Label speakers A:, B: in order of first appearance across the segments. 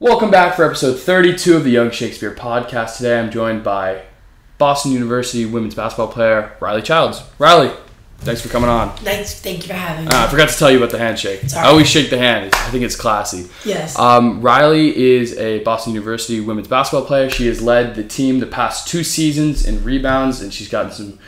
A: Welcome back for episode 32 of the Young Shakespeare podcast. Today I'm joined by Boston University women's basketball player Riley Childs. Riley, thanks for coming on.
B: Thanks, thank you for having me.
A: Uh, I forgot to tell you about the handshake.
B: All
A: I always shake the hand. I think it's classy.
B: yes.
A: Um, Riley is a Boston University women's basketball player. She has led the team the past two seasons in rebounds, and she's gotten some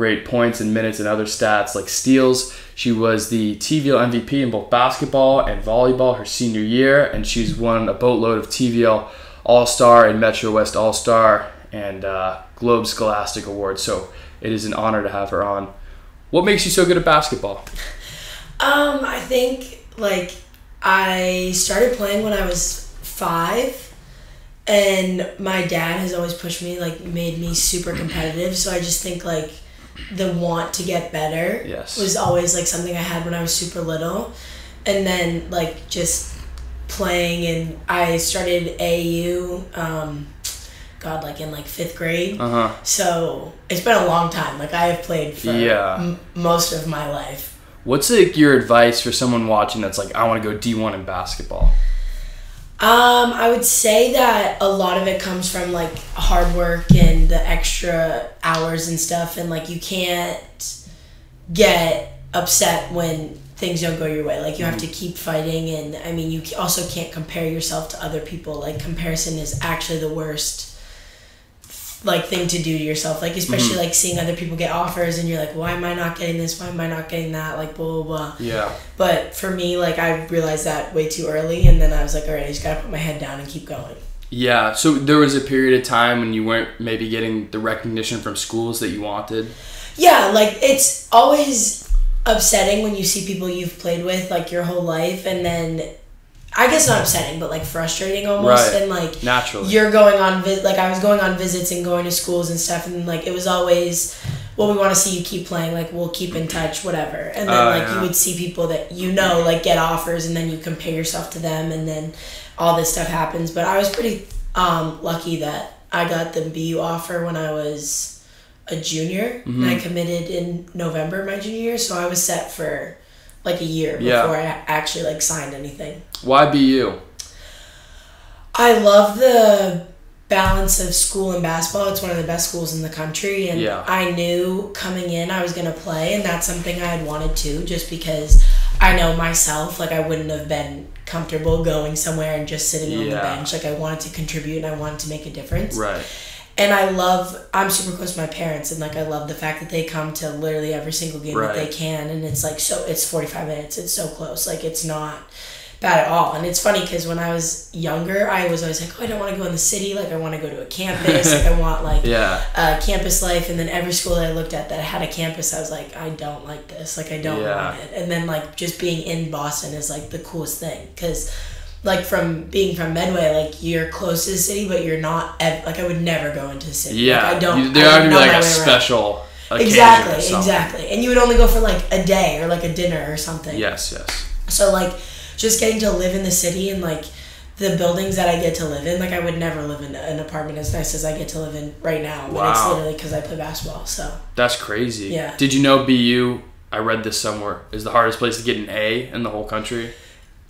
A: great points and minutes and other stats like steals. She was the TVL MVP in both basketball and volleyball her senior year, and she's won a boatload of TVL All Star and Metro West All Star and uh, Globe Scholastic Awards. So it is an honor to have her on. What makes you so good at basketball?
B: um, I think like I started playing when I was five, and my dad has always pushed me, like made me super competitive. So I just think like the want to get better
A: Yes.
B: was always like something I had when I was super little, and then like just playing and I started AU. Um, God, like in like fifth grade.
A: Uh huh.
B: So it's been a long time. Like I have played for
A: Yeah.
B: m- most of my life.
A: What's like your advice for someone watching that's like, I want to go D1 in basketball?
B: Um, I would say that a lot of it comes from like hard work and the extra hours and stuff, and like you can't get upset when things don't go your way. Like you have to keep fighting, and I mean, you also can't compare yourself to other people. Like comparison is actually the worst like thing to do to yourself like especially mm-hmm. like seeing other people get offers and you're like why am i not getting this why am i not getting that like blah blah blah
A: Yeah.
B: But for me, like I realized that way too early, and then I was like, all right, I just gotta put my head down and keep going.
A: Yeah. So there was a period of time when you weren't maybe getting the recognition from schools that you wanted.
B: Yeah, like it's always upsetting when you see people you've played with like your whole life, and then I guess not upsetting, but like frustrating almost,
A: Right.
B: and like
A: Naturally.
B: you're going on vis- like I was going on visits and going to schools and stuff, and like it was always. Well, we want to see you keep playing. Like we'll keep in touch, whatever. And then
A: Oh,
B: like
A: yeah.
B: you would see people that you know like get offers, and then you compare yourself to them, and then all this stuff happens. But I was pretty um, lucky that I got the BU offer when I was a junior, and I
A: Mm-hmm.
B: committed in November my junior year, so I was set for like a year
A: Yeah.
B: before I actually like signed anything.
A: Why BU?
B: I love the balance of school and basketball. It's one of the best schools in the country, and
A: Yeah.
B: I knew coming in I was gonna play, and that's something I had wanted to, just because I know myself. Like I wouldn't have been comfortable going somewhere and just sitting on the bench. Like I wanted to contribute and I wanted to make a difference.
A: Right.
B: And I love. I'm super close to my parents, and like I love the fact that they come to literally every single game
A: Right.
B: that they can, and it's like so. It's 45 minutes. It's so close. Like it's not bad at all. And it's funny because when I was younger, I was always like, oh, I don't want to go in the city. Like I want to go to a campus. like I want like
A: Yeah.
B: uh, campus life. And then every school that I looked at that had a campus, I was like, I don't like this. Like I don't
A: Yeah.
B: want it. And then like just being in Boston is like the coolest thing because. Like from being from Medway, like you're close to the city, but you're not. Ev- like I would never go into the city.
A: Yeah.
B: like, I don't.
A: You, there
B: I
A: to be like a special
B: Exactly, exactly. And you would only go for like a day or like a dinner or something.
A: Yes, yes.
B: So like just getting to live in the city and like the buildings that I get to live in, like I would never live in an apartment as nice as I get to live in right now. But it's
A: Wow.
B: literally because I play basketball. So
A: That's crazy.
B: Yeah.
A: Did you know BU, I read this somewhere, is the hardest place to get an A in the whole country?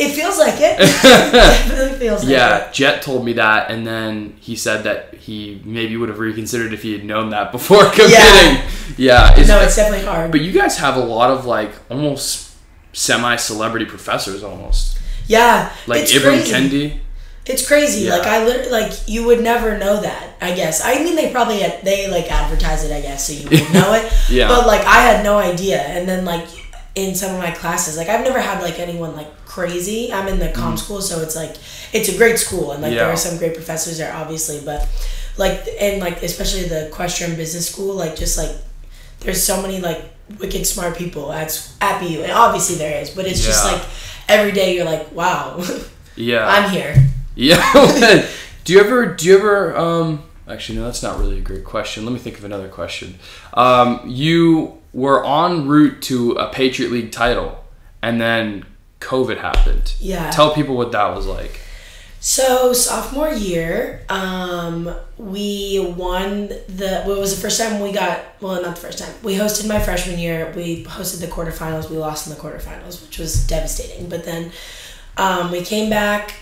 B: It feels like it. Definitely feels like
A: Yeah,
B: it.
A: Jet told me that, and then he said that he maybe would have reconsidered if he had known that before committing. Yeah. is-
B: No, it's definitely hard.
A: but you guys have a lot of like almost semi-celebrity professors, almost
B: yeah,
A: like
B: it's
A: Ibram
B: crazy.
A: Kendi.
B: It's crazy.
A: Yeah.
B: Like I literally like you would never know that. I guess. I mean, they probably they like advertise it. I guess so you would know it.
A: Yeah.
B: But like I had no idea, and then like in some of my classes, like I've never had like anyone like crazy. I'm in the com school, so it's like it's a great school, and like.
A: Yeah.
B: there are some great professors there, obviously. But like and like especially the Questrom Business School, like just like there's so many like wicked smart people at at BU, and obviously there is, but it's just like every day you're like, wow,
A: Yeah.
B: I'm here.
A: Yeah. do you ever? Do you ever? Um. Actually, no. That's not really a great question. Let me think of another question. Um. You were en route to a Patriot League title, and then COVID happened.
B: Yeah.
A: Tell people what that was like.
B: So sophomore year, um, we won the. Well, it was the first time we got. Well, not the first time. We hosted my freshman year. We hosted the quarterfinals. We lost in the quarterfinals, which was devastating. But then um, we came back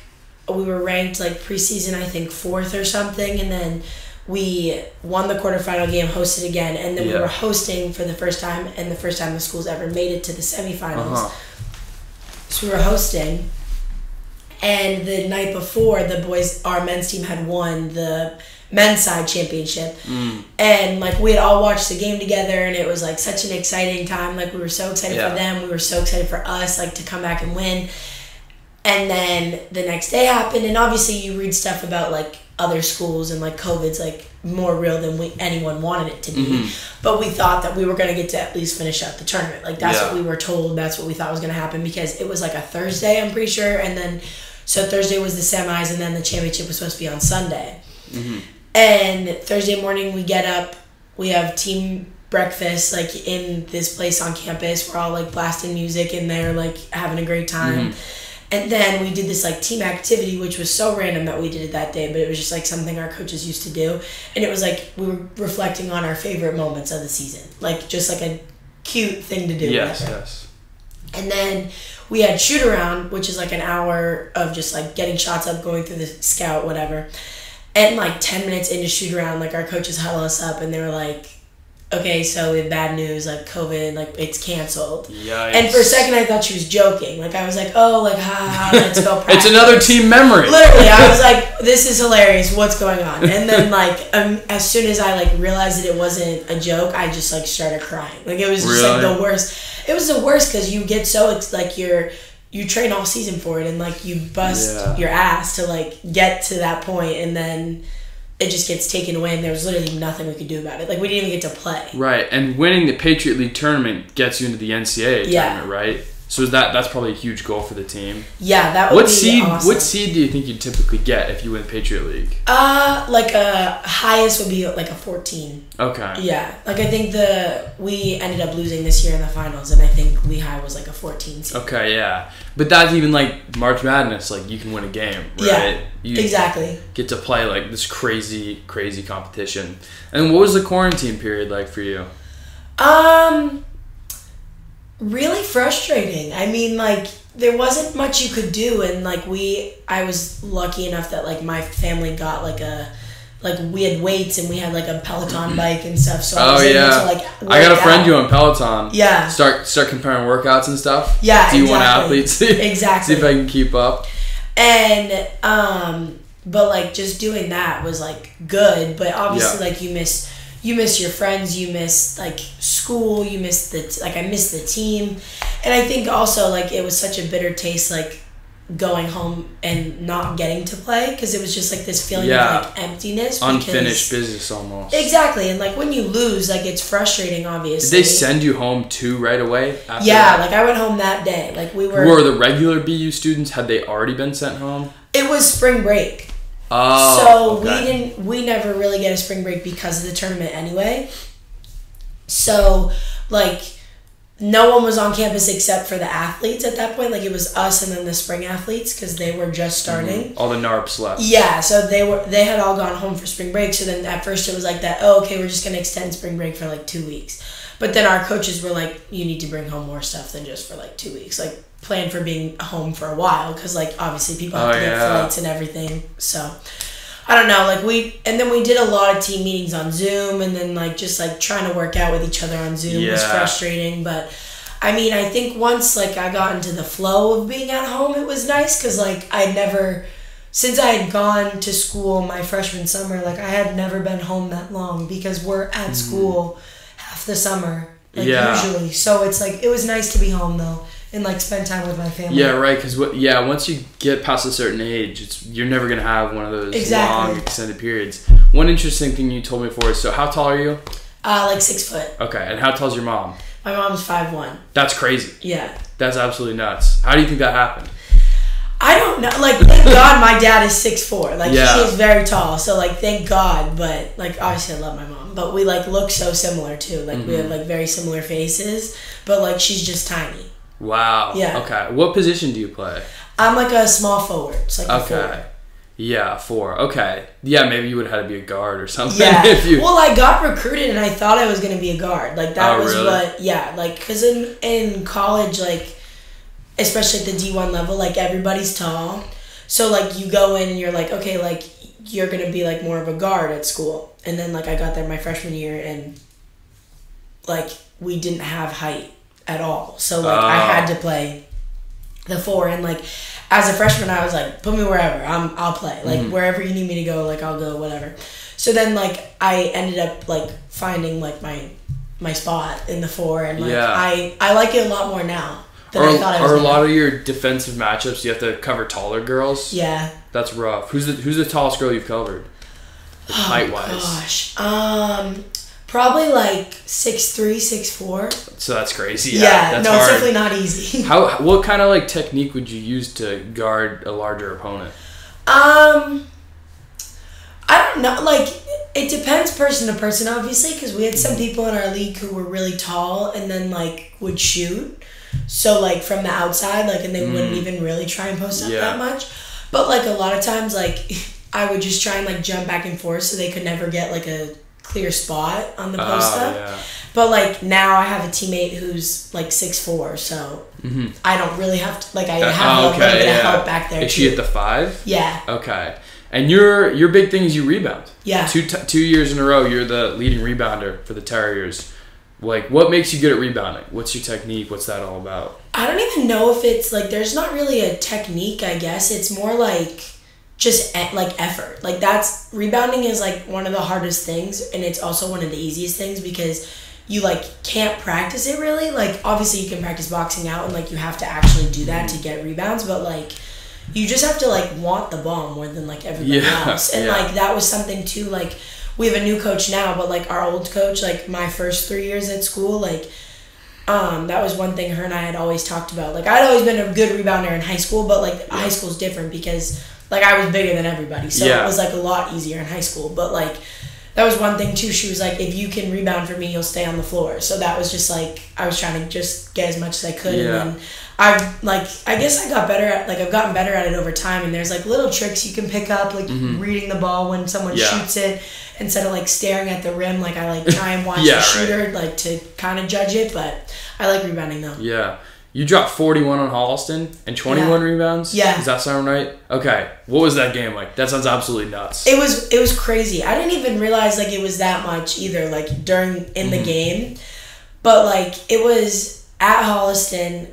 B: we were ranked like preseason, I think fourth or something, and then we won the quarterfinal game, hosted again, and then we were hosting for the first time, and the first time the school's ever made it to the semifinals.
A: Uh-huh.
B: So we were hosting, and the night before, the boys, our men's team had won the men's side championship,
A: Mm.
B: and like we had all watched the game together, and it was like such an exciting time. Like we were so excited
A: Yeah.
B: for them, we were so excited for us, like to come back and win. And then the next day happened, and obviously you read stuff about like other schools and like COVID's like more real than we anyone wanted it to be.
A: Mhm.
B: But we thought that we were gonna get to at least finish out the tournament. Like that's
A: Yeah.
B: what we were told. That's what we thought was gonna happen because it was like a Thursday, I'm pretty sure, and then so Thursday was the semis, and then the championship was supposed to be on Sunday.
A: Mhm.
B: And Thursday morning we get up, we have team breakfast like in this place on campus. We're all like blasting music in there, like having a great time. And then we did this like team activity, which was so random that we did it that day, but it was just like something our coaches used to do. And it was like we were reflecting on our favorite moments of the season, like just like a cute thing to do.
A: Yes,
B: whatever.
A: yes.
B: And then we had shoot around, which is like an hour of just like getting shots up, going through the scout, whatever. And like 10 minutes into shoot around, like our coaches huddle us up and they were like, okay, so we have bad news, like COVID, like it's canceled.
A: Yikes.
B: And for a second, I thought she was joking. Like I was like, oh, like ha ha, let's go.
A: it's another team memory.
B: Literally, I was like, "This is hilarious. What's going on?" And then, like, um, as soon as I like realized that it wasn't a joke, I just like started crying. Like it was just like the worst. It was the worst because you get so it's like you're you train all season for it, and like you bust
A: Yeah.
B: your ass to like get to that point, and then it just gets taken away, and there was literally nothing we could do about it. Like we didn't even get to play.
A: Right, and winning the Patriot League tournament gets you into the NCAA
B: Yeah.
A: tournament, right? So that that's probably a huge goal for the team.
B: Yeah, that would
A: What
B: be
A: seed?
B: awesome.
A: What seed do you think you'd typically get if you win Patriot League?
B: Uh, like a highest would be like a fourteen.
A: Okay.
B: Yeah, like I think the we ended up losing this year in the finals, and I think Lehigh was like a 14 seed.
A: Okay, yeah, but that's even like March Madness. Like you can win a game, right?
B: Yeah,
A: You
B: Exactly.
A: get to play like this crazy, crazy competition. And what was the quarantine period like for you?
B: Um, really frustrating. I mean, like there wasn't much you could do, and like we, I was lucky enough that like my family got like a. Like we had weights and we had like a Peloton bike and stuff, so I
A: Oh
B: able
A: yeah,
B: to like.
A: I got a friend
B: out.
A: you on Peloton.
B: Yeah.
A: Start start comparing workouts and stuff.
B: Yeah,
A: Do you want athletes?
B: exactly.
A: See if I can keep up.
B: and um but like just doing that was like good but obviously like you miss you miss your friends you miss like school you miss the like i miss the team and i think also like it was such a bitter taste like going home and not getting to play because it was just like this feeling
A: Yeah.
B: of like emptiness
A: Unfinished business almost.
B: exactly and like when you lose like it's frustrating Obviously, Did
A: they send you home too right away? After
B: yeah
A: that?
B: like i went home that day like we were
A: Were the regular BU students had they already been sent home?
B: it was spring break
A: Oh,
B: so
A: okay.
B: we didn't we never really get a spring break because of the tournament anyway. So like no one was on campus except for the athletes at that point. Like it was us and then the spring athletes because they were just mm-hmm. starting.
A: All the NARPs left.
B: yeah so they were they had all gone home for spring break. So then at first it was like that oh okay we're just gonna extend spring break for like two weeks. But then our coaches were like you need to bring home more stuff than just for like two weeks. Like plan for being home for a while because like obviously people have
A: Oh,
B: to get
A: yeah.
B: flights and everything so I don't know, like we and then we did a lot of team meetings on Zoom and then like just like trying to work out with each other on Zoom was frustrating, but I mean, I think once like I got into the flow of being at home, it was nice cuz like I'd never since I had gone to school my freshman summer, like I had never been home that long because we're at mm. school half the summer like.
A: Yeah.
B: usually. So it's like it was nice to be home though and like spend time with my family.
A: Yeah, right. Because what? Yeah, once you get past a certain age, it's you're never gonna have one of those
B: Exactly.
A: long extended periods. One interesting thing you told me before is so how tall are you?
B: Uh like 6 foot.
A: Okay, and how tall's your mom?
B: My mom's five one.
A: That's crazy.
B: Yeah.
A: That's absolutely nuts. How do you think that happened?
B: I don't know. Like, thank God my dad is six four. Like,
A: Yeah.
B: he is very tall. So, like, thank God. But, like, obviously, I love my mom. But we, like, look so similar, too. Like, we have, like, very similar faces. But, like, she's just tiny.
A: Wow.
B: Yeah.
A: Okay. What position do you play?
B: I'm, like, a small forward. It's like a
A: Okay.
B: forward.
A: Yeah, four. Okay. Yeah, maybe you would have had to be a guard or something.
B: Yeah.
A: if you.
B: Well, I got recruited and I thought I was going to be a guard. Like, that
A: Oh,
B: was
A: really?
B: what, yeah. Like, because in, in college, like, especially at the D1 level, like, everybody's tall. So like you go in and you're like, okay, like you're gonna be like more of a guard at school. And then like I got there my freshman year and like we didn't have height at all. So like I
A: Oh.
B: had to play the four and like as a freshman I was like, put me wherever. I'm I'll play. Like
A: Mm-hmm.
B: wherever you need me to go, like I'll go, whatever. So then like I ended up like finding like my my spot in the four and like
A: Yeah.
B: I I like it a lot more now than
A: Or,
B: I thought I was
A: or a lot of your defensive matchups, you have to cover taller girls.
B: Yeah.
A: That's rough. Who's the Who's the tallest girl you've covered? height wise.
B: Gosh. Um probably like six three, six four.
A: So that's crazy.
B: Yeah,
A: Yeah, that's
B: no, it's definitely not easy.
A: How what kind of like technique would you use to guard a larger opponent?
B: Um, I don't know. Like, it depends person to person, obviously, because we had some people in our league who were really tall and then like would shoot. So like from the outside, like, and they wouldn't even really try and post up
A: Yeah.
B: that much. But like a lot of times, like I would just try and like jump back and forth so they could never get like a clear spot on the post
A: Oh,
B: up.
A: yeah.
B: But like now, I have a teammate who's like six four, so I don't really have to like I
A: Uh,
B: have
A: oh,
B: a little
A: okay,
B: bit of help back there
A: Is
B: too.
A: she at the five?
B: yeah,
A: Okay. And your your big thing is you rebound.
B: yeah.
A: Two t- two years in a row, you're the leading rebounder for the Terriers. Like, what makes you good at rebounding? What's your technique? What's that all about?
B: I don't even know if it's like there's not really a technique. I guess it's more like just e- like effort. Like that's rebounding is like one of the hardest things, and it's also one of the easiest things because you like can't practice it really. Like obviously you can practice boxing out, and like you have to actually do that to get rebounds, but like you just have to like want the ball more than like everybody
A: Yeah,
B: else, and
A: yeah.
B: like that was something too. Like we have a new coach now, but like our old coach, like my first three years at school, like um, that was one thing her and I had always talked about. Like I'd always been a good rebounder in high school, but like high school's different because like I was bigger than everybody, so
A: Yeah.
B: it was like a lot easier in high school. But like that was one thing too. She was like, if you can rebound for me, you'll stay on the floor. So that was just like I was trying to just get as much as I could,
A: Yeah.
B: and then I like I guess I got better at like I've gotten better at it over time. And there's like little tricks you can pick up, like reading the ball when someone
A: Mm-hmm. Yeah.
B: shoots it instead of like staring at the rim. Like I like try and watch
A: Yeah,
B: the
A: right.
B: shooter like to kind of judge it, but I like rebounding though.
A: Yeah. You dropped 41 on Holliston and 21
B: Yeah.
A: rebounds?
B: Yeah.
A: Does that sound right? Okay. What was that game like? That sounds absolutely nuts.
B: It was it was crazy. I didn't even realize like it was that much either. Like during in
A: Mm-hmm.
B: the game, but like it was at Holliston,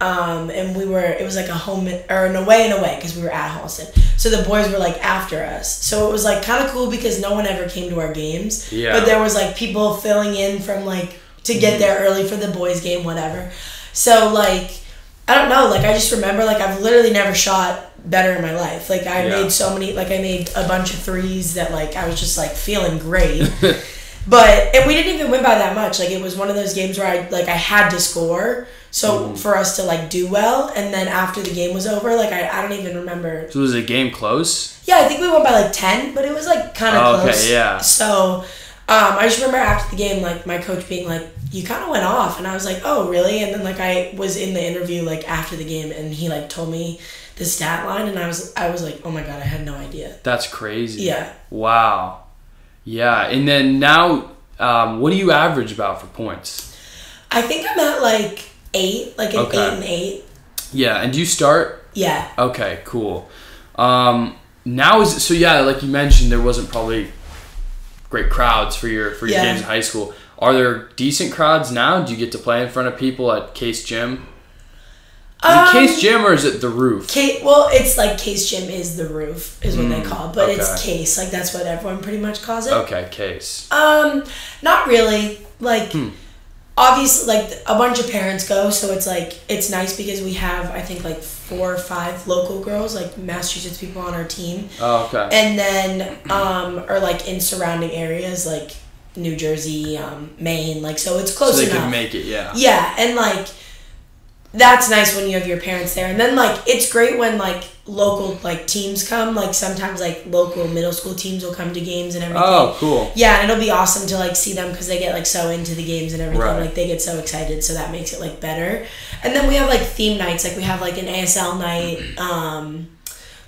B: um, and we were it was like a home or an away and away because we were at Holliston. So the boys were like after us. So it was like kind of cool because no one ever came to our games.
A: Yeah.
B: But there was like people filling in from like to get there early for the boys game, whatever. So like I don't know, like I just remember like I've literally never shot better in my life. Like I
A: Yeah.
B: made so many like I made a bunch of threes that like I was just like feeling great. but and we didn't even win by that much. Like it was one of those games where I like I had to score. So for us to like do well and then after the game was over, like I, I don't even remember
A: so was the game close?
B: yeah, I think we won by like ten, but it was like kind of
A: Oh, okay,
B: close.
A: yeah.
B: So, um, I just remember after the game, like my coach being like, "You kind of went off," and I was like, "Oh, really?" And then like I was in the interview like after the game, and he like told me the stat line, and I was I was like, "Oh my god, I had no idea."
A: That's crazy.
B: Yeah.
A: Wow. Yeah. And then now, um, what do you average about for points?
B: I think I'm at like eight, like an
A: Okay.
B: eight and eight.
A: Yeah. And do you start?
B: Yeah.
A: Okay, cool. Um, now is so yeah, like you mentioned, there wasn't probably great crowds for your for your
B: Yeah.
A: games in high school. Are there decent crowds now? Do you get to play in front of people at Case Gym? Is
B: Um,
A: it Case Gym or is it the roof?
B: Case, well, it's like Case Gym is the roof, is what they call it, but it's
A: Mm.
B: Case, like that's what everyone pretty much calls it.
A: Okay, Case.
B: Um, not really. Like,
A: Hmm.
B: Obviously, like a bunch of parents go, so it's like it's nice because we have I think like four or five local girls, like Massachusetts people on our team,
A: Oh, okay.
B: and then um, or like in surrounding areas like New Jersey, um, Maine, like so it's close So
A: they
B: enough.
A: can make it, yeah.
B: Yeah, and like that's nice when you have your parents there. And then like it's great when like local like teams come. Like sometimes like local middle school teams will come to games and everything.
A: Oh, cool.
B: Yeah, and it'll be awesome to like see them because they get like so into the games and everything.
A: Right.
B: Like they get so excited, so that makes it like better. And then we have like theme nights. Like we have like an ASL night, um,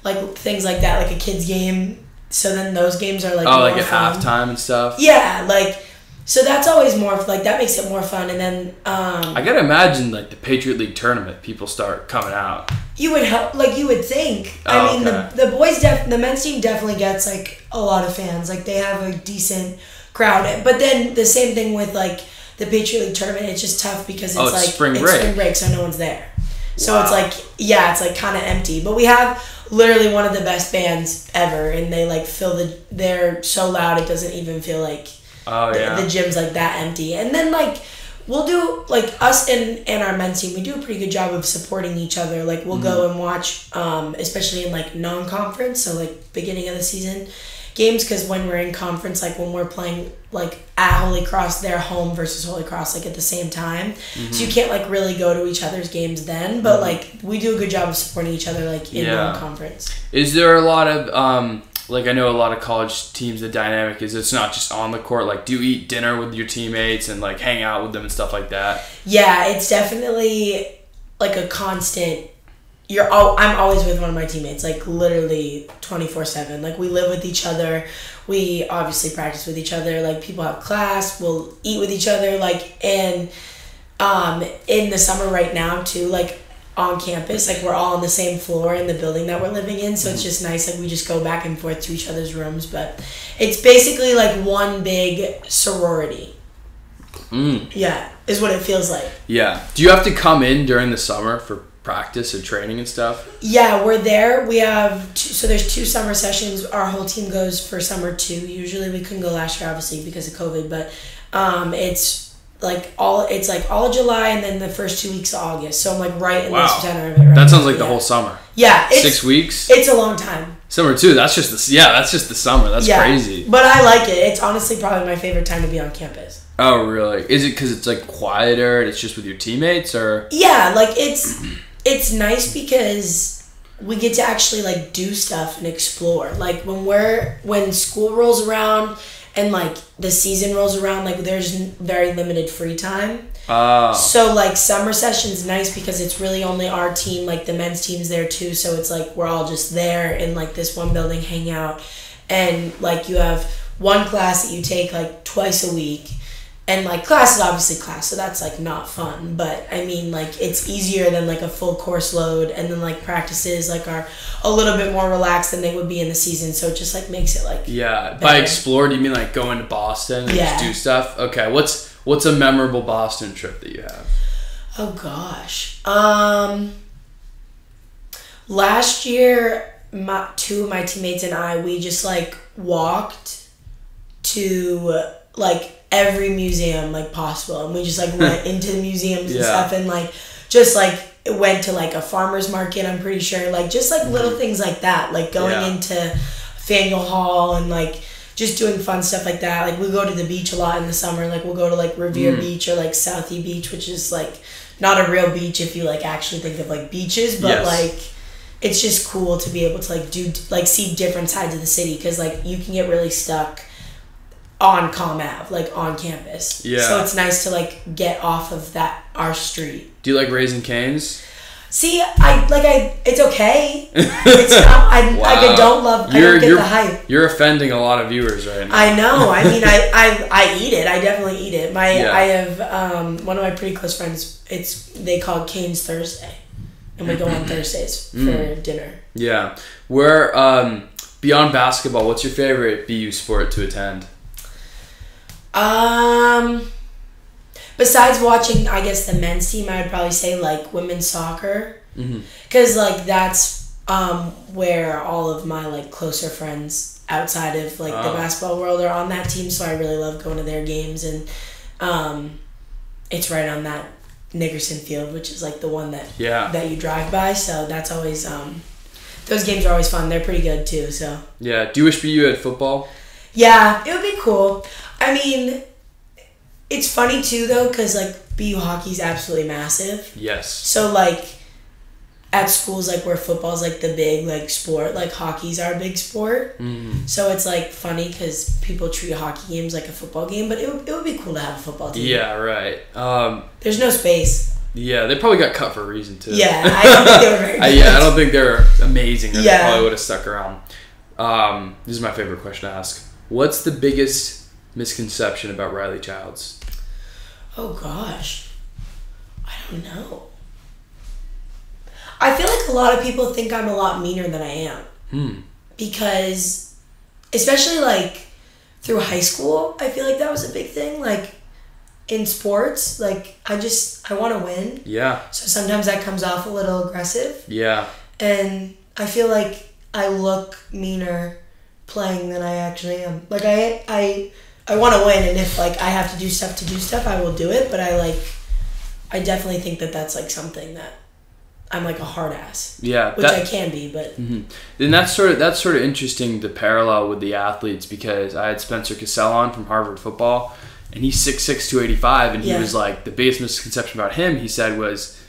B: like things like that, like a kids game. So then those games are like
A: Oh, like at
B: fun.
A: halftime and stuff.
B: Yeah, like So that's always more like that makes it more fun. And then um,
A: I gotta imagine like the Patriot League tournament, people start coming out.
B: you would help like you would think.
A: Oh,
B: I mean
A: okay.
B: the the boys def the men's team definitely gets like a lot of fans. Like they have a decent crowd. But then the same thing with like the Patriot League tournament. It's just tough because it's,
A: Oh, it's
B: like
A: spring
B: it's
A: break.
B: spring break, so no one's there. So
A: Wow.
B: it's like yeah, it's like kind of empty. But we have literally one of the best bands ever, and they like fill the. They're so loud it doesn't even feel like
A: Oh
B: the,
A: yeah.
B: the gym's like that empty. And then like we'll do like us and and our men's team, we do a pretty good job of supporting each other. Like we'll go
A: Mm-hmm.
B: and watch, um, especially in like non-conference, so like beginning of the season games. Because when we're in conference, like when we're playing like at Holy Cross, they're home versus Holy Cross like at the same time.
A: Mm-hmm.
B: So you can't like really go to each other's games then. But like we do a good job of supporting each other like in
A: Yeah.
B: non-conference.
A: Is there a lot of um like I know a lot of college teams the dynamic is it's not just on the court like do you eat dinner with your teammates and like hang out with them and stuff like that.
B: Yeah, it's definitely like a constant. You're all, I'm always with one of my teammates, like literally 24 7. Like we live with each other. We obviously practice with each other. Like people have class, we'll eat with each other. Like, and um, in the summer right now, too, like on campus, like we're all on the same floor in the building that we're living in. So it's just nice. Like we just go back and forth to each other's rooms. But it's basically like one big sorority.
A: Mm.
B: Yeah, is what it feels like.
A: Yeah. Do you have to come in during the summer for practice and training and stuff?
B: Yeah, we're there. We have two, so there's two summer sessions. Our whole team goes for summer two. Usually we couldn't go last year, obviously because of COVID. But um, it's like all it's like all of July and then the first two weeks of August. So I'm like right in
A: Wow.
B: the center of it. Right
A: That sounds like the
B: yeah.
A: whole summer.
B: Yeah, it's
A: Six weeks.
B: it's a long time.
A: Summer too. That's just the yeah. That's just the summer. That's
B: yeah,
A: crazy.
B: But I like it. It's honestly probably my favorite time to be on campus.
A: Oh really? Is it because it's like quieter and it's just with your teammates or?
B: Yeah, like it's it's nice because we get to actually like do stuff and explore. Like when we're when school rolls around and like the season rolls around, like there's very limited free time.
A: Oh.
B: So like summer session's nice because it's really only our team, like the men's team's there too. So it's like we're all just there in like this one building, hang out, and like you have one class that you take like twice a week. And like class is obviously class, so that's like not fun. But I mean, like it's easier than like a full course load, and then like practices like are a little bit more relaxed than they would be in the season. So it just like makes it like
A: Yeah. By
B: Better.
A: explore, do you mean like going to Boston and
B: Yeah.
A: just do stuff? Okay. What's what's a memorable Boston trip that you have?
B: Oh gosh. Um last year my two of my teammates and I we just like walked to like every museum like possible and we just like went into the museums and stuff and like just like went to like a farmers market I'm pretty sure like just like little things like that like going
A: Mm-hmm. Yeah.
B: into Faneuil Hall and like just doing fun stuff like that. Like we go to the beach a lot in the summer. Like we'll go to like Revere
A: Mm.
B: Beach or like Southie Beach, which is like not a real beach if you like actually think of like beaches, but
A: Yes.
B: like it's just cool to be able to like do like see different sides of the city because like you can get really stuck on Com Ave, like on campus.
A: Yeah.
B: So it's nice to like get off of that our street.
A: Do you like Raising Cane's?
B: See, I like I. It's okay. It's not. I,
A: Wow.
B: I don't love. I
A: You're-
B: don't get
A: you're-
B: the hype.
A: You're offending a lot of viewers right now.
B: I know. I mean, I, I, I eat it. I definitely eat it. My
A: Yeah.
B: I have um, one of my pretty close friends. It's they call it Cane's Thursday, and we go on Thursdays for
A: Mm.
B: dinner.
A: Yeah. Where um beyond basketball, what's your favorite BU sport to attend?
B: Um, besides watching, I guess the men's team, I would probably say like women's soccer, because like that's um where all of my like closer friends outside of like the
A: Oh.
B: basketball world are on that team. So I really love going to their games, and um, it's right on that Nickerson Field, which is like the one that
A: Yeah.
B: that you drive by. So that's always um, those games are always fun. They're pretty good too. So.
A: Yeah. Do you wish BU had football?
B: Yeah, it would be cool. I mean, it's funny too though, because like BU hockey's absolutely massive.
A: Yes.
B: So like, at schools like where football's like the big like sport, like hockey's our big sport.
A: Mm.
B: So it's like funny because people treat hockey games like a football game, but it would, it would be cool to have a football team.
A: Yeah. Right. Um.
B: There's no space.
A: Yeah. They probably got cut for a reason too.
B: Yeah, I don't think they were very.
A: I, yeah, I don't think they're amazing. Or They
B: Yeah.
A: probably would have stuck around. Um. This is my favorite question to ask. What's the biggest misconception about Riley Childs?
B: Oh gosh. I don't know. I feel like a lot of people think I'm a lot meaner than I am.
A: Hmm.
B: Because especially like through high school, I feel like that was a big thing. Like in sports, like I just I want to win.
A: Yeah.
B: So sometimes that comes off a little aggressive
A: Yeah.
B: and I feel like I look meaner playing than I actually am. Like I I I want to win and if like I have to do stuff to do stuff, I will do it, but I like I definitely think that that's like something that I'm like a hard ass,
A: Yeah.
B: which
A: that-
B: I can be, but mm-hmm.
A: And that's sort of that's sort of interesting to parallel with the athletes because I had Spencer Cassell on from Harvard football, and he's 6'6", 285, and he
B: Yeah.
A: was like the biggest misconception about him. He said was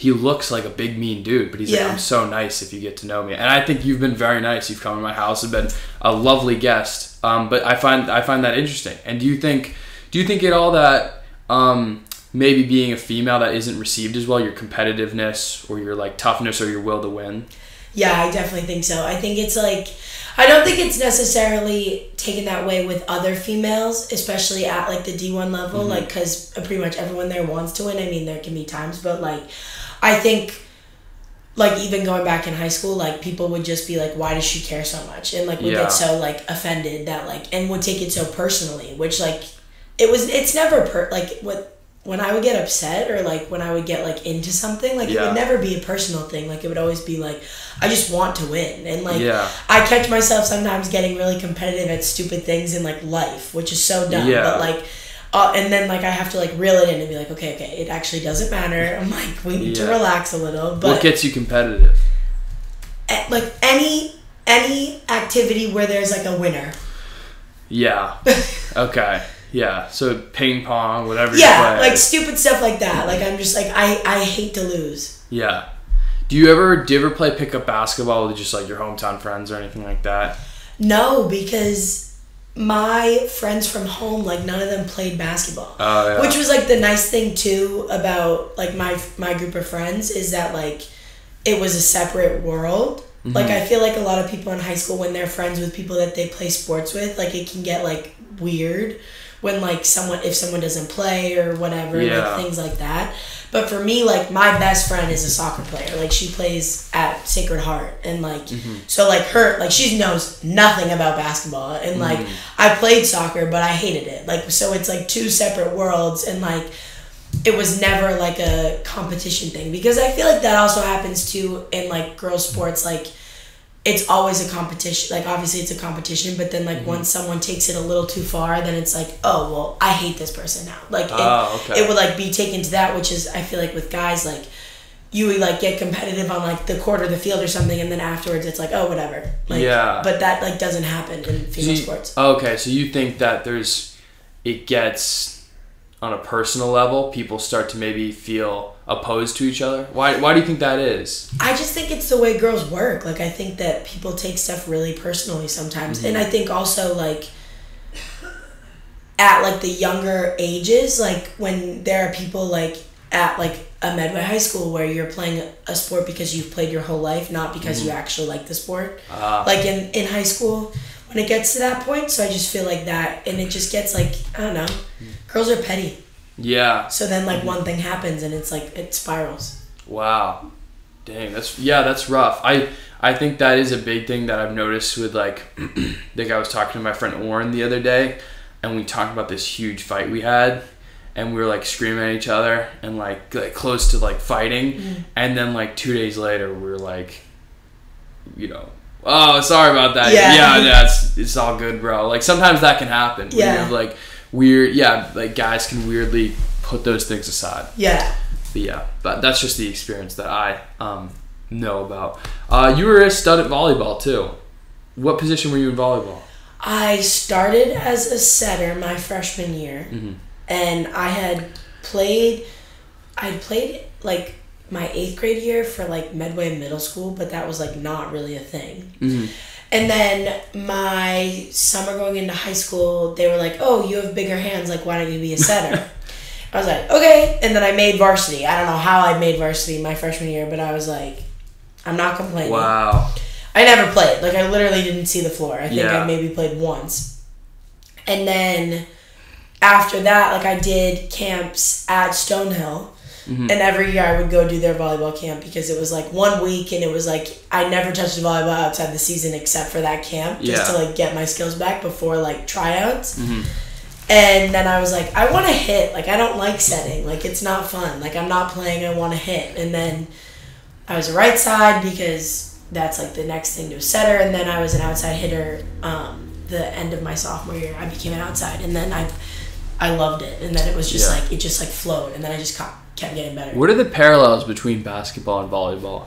A: he looks like a big mean dude, but he's
B: Yeah.
A: like I'm so nice if you get to know me, and I think you've been very nice. You've come to my house and been a lovely guest. Um, but I find I find that interesting. And do you think do you think at all that um, maybe being a female that isn't received as well, your competitiveness or your like toughness or your will to win?
B: Yeah, I definitely think so. I think it's like I don't think it's necessarily taken that way with other females, especially at like the D1 level, like cuz pretty much everyone there wants to win. I mean, there can be times, but like I think like even going back in high school, like people would just be like why does she care so much? And like would
A: Yeah.
B: get so like offended that like and would take it so personally, which like it was it's never per like what when I would get upset or like when I would get like into something, like it would never be a personal thing. Like it would always be like I just want to win. And like
A: Yeah.
B: I catch myself sometimes getting really competitive at stupid things in like life, which is so dumb.
A: Yeah.
B: But like uh, and then like I have to like reel it in and be like, okay, okay, it actually doesn't matter. I'm like, we need to relax a little. But what
A: gets you competitive?
B: eh, like any any activity where there's like a winner.
A: Yeah. Okay. Yeah. So ping pong, whatever
B: Yeah,
A: you play.
B: like stupid stuff like that. Like I'm just like I I hate to lose.
A: yeah. Do you ever do you ever play pickup basketball with just like your hometown friends or anything like that?
B: No, because my friends from home, like none of them played basketball.
A: Oh yeah.
B: Which was like the nice thing too about like my my group of friends is that like it was a separate world.
A: Mm-hmm.
B: Like I feel like a lot of people in high school when they're friends with people that they play sports with, like it can get like weird when like someone if someone doesn't play or whatever,
A: Yeah.
B: like things like that. But for me, like my best friend is a soccer player. Like she plays at Sacred Heart, and like
A: Mm-hmm.
B: so like her like she knows nothing about basketball, and like
A: Mm-hmm.
B: I played soccer, but I hated it. Like so, it's like two separate worlds, and like it was never like a competition thing because I feel like that also happens too in like girls sports. Like it's always a competition. Like obviously it's a competition, but then like
A: Mm-hmm.
B: once someone takes it a little too far, then it's like oh well I hate this person now. Like it,
A: Oh, okay.
B: it would like be taken to that, which is I feel like with guys like you would like get competitive on like the court or the field or something, and then afterwards it's like oh whatever. Like,
A: Yeah.
B: But that like doesn't happen in
A: So
B: female
A: you-
B: sports.
A: Okay, so you think that there's it gets on a personal level, people start to maybe feel opposed to each other. Why why do you think that is?
B: I just think it's the way girls work. Like I think that people take stuff really personally sometimes, and mm-hmm. I think also like at like the younger ages, like when there are people like at like a Medway High School where you're playing a sport because you've played your whole life, not because you mm-hmm. actually like the sport.
A: Ah.
B: like in in high school when it gets to that point, so I just feel like that, and it just gets like I don't know, mm. girls are petty.
A: Yeah.
B: So then like one thing happens and it's like it spirals.
A: Wow. Dang, that's yeah, that's rough. I I think that is a big thing that I've noticed with like I think I was talking to my friend Warren the other day and we talked about this huge fight we had and we were like screaming at each other and like, like close to like fighting mm-hmm. and then like 2 days later we were like you know oh sorry about that
B: Yeah.
A: yeah that's it's all good bro like sometimes that can happen
B: Yeah.
A: like weird yeah like guys can weirdly put those things aside
B: Yeah.
A: but yeah, but that's just the experience that I um, know about. Uh, you were a stud at volleyball too. What position were you in volleyball?
B: I started as a setter my freshman year, and I had played. I played like my eighth grade year for like Medway Middle School, but that was like not really a thing. And then my summer going into high school, they were like, "Oh, you have bigger hands. Like, why don't you be a setter?" I was like, "Okay." And then I made varsity. I don't know how I made varsity my freshman year, but I was like, "I'm not complaining."
A: Wow.
B: I never played. Like I literally didn't see the floor. I think
A: Yeah.
B: I maybe played once. And then after that, like I did camps at Stonehill.
A: Mm-hmm.
B: And every year I would go do their volleyball camp because it was like one week and it was like I never touched a volleyball outside the season except for that camp just
A: Yeah.
B: to like get my skills back before like tryouts.
A: Mhm.
B: And then I was like, I want to hit. Like I don't like setting. Like it's not fun. Like I'm not playing. I want to hit. And then I was a right side because that's like the next thing to a setter. And then I was an outside hitter. Um, the end of my sophomore year, I became an outside, and then I, I loved it. And then it was just
A: Yeah.
B: like it just like flowed, and then I just kept kept getting better.
A: What are the parallels between basketball and volleyball?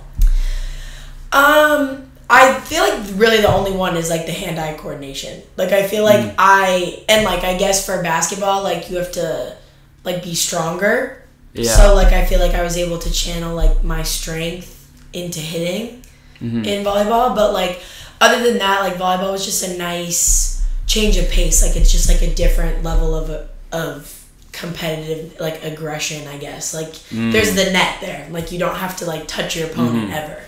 B: Um, I feel like really the only one is like the hand-eye coordination. Like I feel like
A: Mm.
B: I and like I guess for basketball, like you have to like be stronger.
A: Yeah.
B: So like I feel like I was able to channel like my strength into hitting
A: Mhm.
B: in volleyball, but like other than that, like volleyball was just a nice change of pace. Like it's just like a different level of of competitive like aggression, I guess. Like
A: Mm.
B: there's the net there. Like you don't have to like touch your opponent
A: Mm-hmm.
B: ever.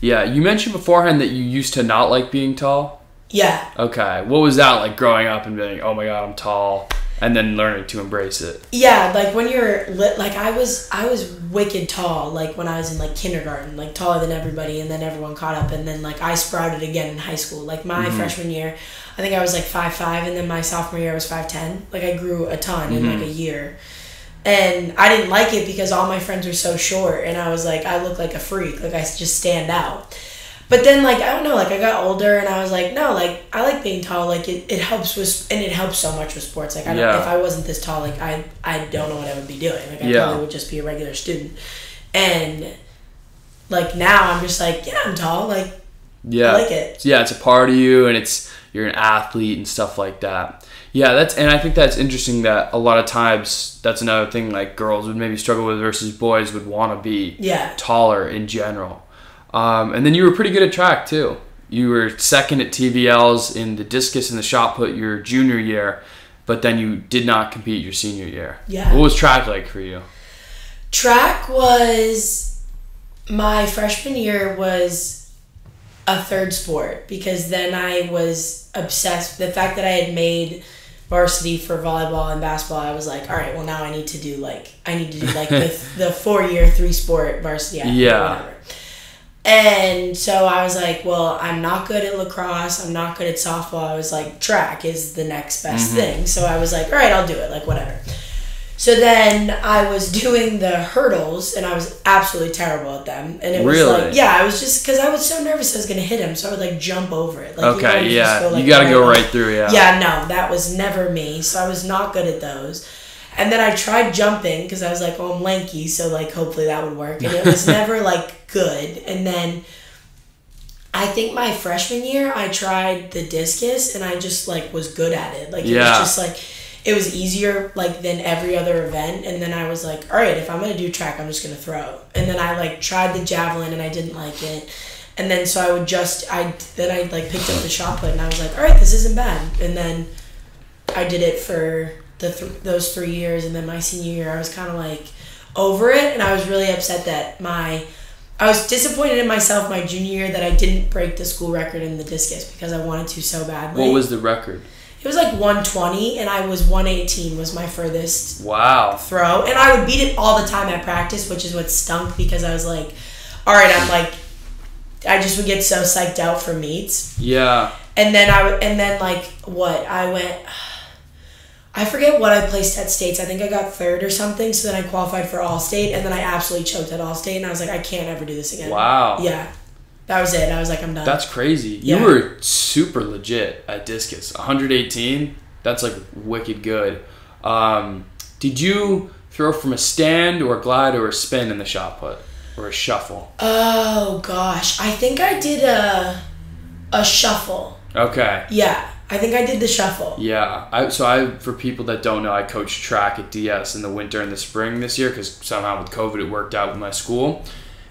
A: Yeah, you mentioned beforehand that you used to not like being tall.
B: Yeah.
A: Okay, what was that like growing up and being, oh my god, I'm tall, and then learning to embrace it?
B: Yeah, like when you're lit, like I was, I was wicked tall. Like when I was in like kindergarten, like taller than everybody, and then everyone caught up, and then like I sprouted again in high school. Like my mm-hmm. freshman year, I think I was like five five, and then my sophomore year I was five ten. Like I grew a ton in like mm-hmm. a year, and I didn't like it because all my friends were so short, and I was like, I look like a freak. Like I just stand out. But then, like, I don't know, like, I got older and I was like, no, like, I like being tall. Like, it, it helps with, and it helps so much with sports. Like, I don't,
A: Yeah.
B: if I wasn't this tall, like, I, I don't know what I would be doing. Like, I
A: Yeah.
B: probably would just be a regular student. And, like, now I'm just like, yeah, I'm tall. Like,
A: Yeah.
B: I like it.
A: yeah, it's a part of you, and it's you're an athlete and stuff like that. Yeah, that's and I think that's interesting that a lot of times that's another thing like girls would maybe struggle with versus boys would want to be
B: Yeah.
A: taller in general. Um, and then you were pretty good at track too. You were second at TVLs in the discus and the shot put your junior year, but then you did not compete your senior year.
B: Yeah.
A: What was track like for you?
B: Track was, my freshman year was a third sport because then I was obsessed. The fact that I had made varsity for volleyball and basketball, I was like, all right, well now I need to do like I need to do like the the four year three sport varsity.
A: Yeah.
B: And so I was like, well, I'm not good at lacrosse. I'm not good at softball. I was like, track is the next best mm-hmm. thing. So I was like, all right, I'll do it. Like whatever. So then I was doing the hurdles, and I was absolutely terrible at them. And it was like, yeah, I was just because I was so nervous I was gonna hit him, so I would like jump over it. Like, you
A: Okay,
B: you
A: yeah,
B: go, like,
A: you got to go right through. Yeah.
B: Yeah, no, that was never me. So I was not good at those. And then I tried jumping because I was like, oh, I'm lanky, so like hopefully that would work. And it was never like good. And then I think my freshman year I tried the discus and I just like was good at it. Like it was just like it was easier like than every other event. And then I was like, all right, if I'm gonna do track, I'm just gonna throw. And then I like tried the javelin and I didn't like it. And then so I would just I then I like picked up the shot put and I was like, all right, this isn't bad. And then I did it for the th- those three years, and then my senior year, I was kind of like over it, and I was really upset that my I was disappointed in myself my junior year that I didn't break the school record in the discus because I wanted to so badly.
A: What was the record?
B: it was like 120, and I was 118 was my furthest
A: Wow.
B: throw, and I would beat it all the time at practice, which is what stunk because I was like, all right, I'm like. I just would get so psyched out for meets
A: Yeah.
B: and then I would, and then like what I went, I forget what I placed at states. I think I got third or something. So then I qualified for all state, and then I absolutely choked at all state, and I was like, I can't ever do this again.
A: Wow.
B: Yeah, that was it. I was like, I'm done.
A: That's crazy. You were super legit at discus. 118. That's like wicked good. Um, did you throw from a stand or a glide or a spin in the shot put or a shuffle?
B: oh gosh, I think I did a a shuffle.
A: Okay.
B: Yeah, I think I did the shuffle.
A: Yeah. I so I for people that don't know, I coached track at DS in the winter and the spring this year because somehow with COVID it worked out with my school,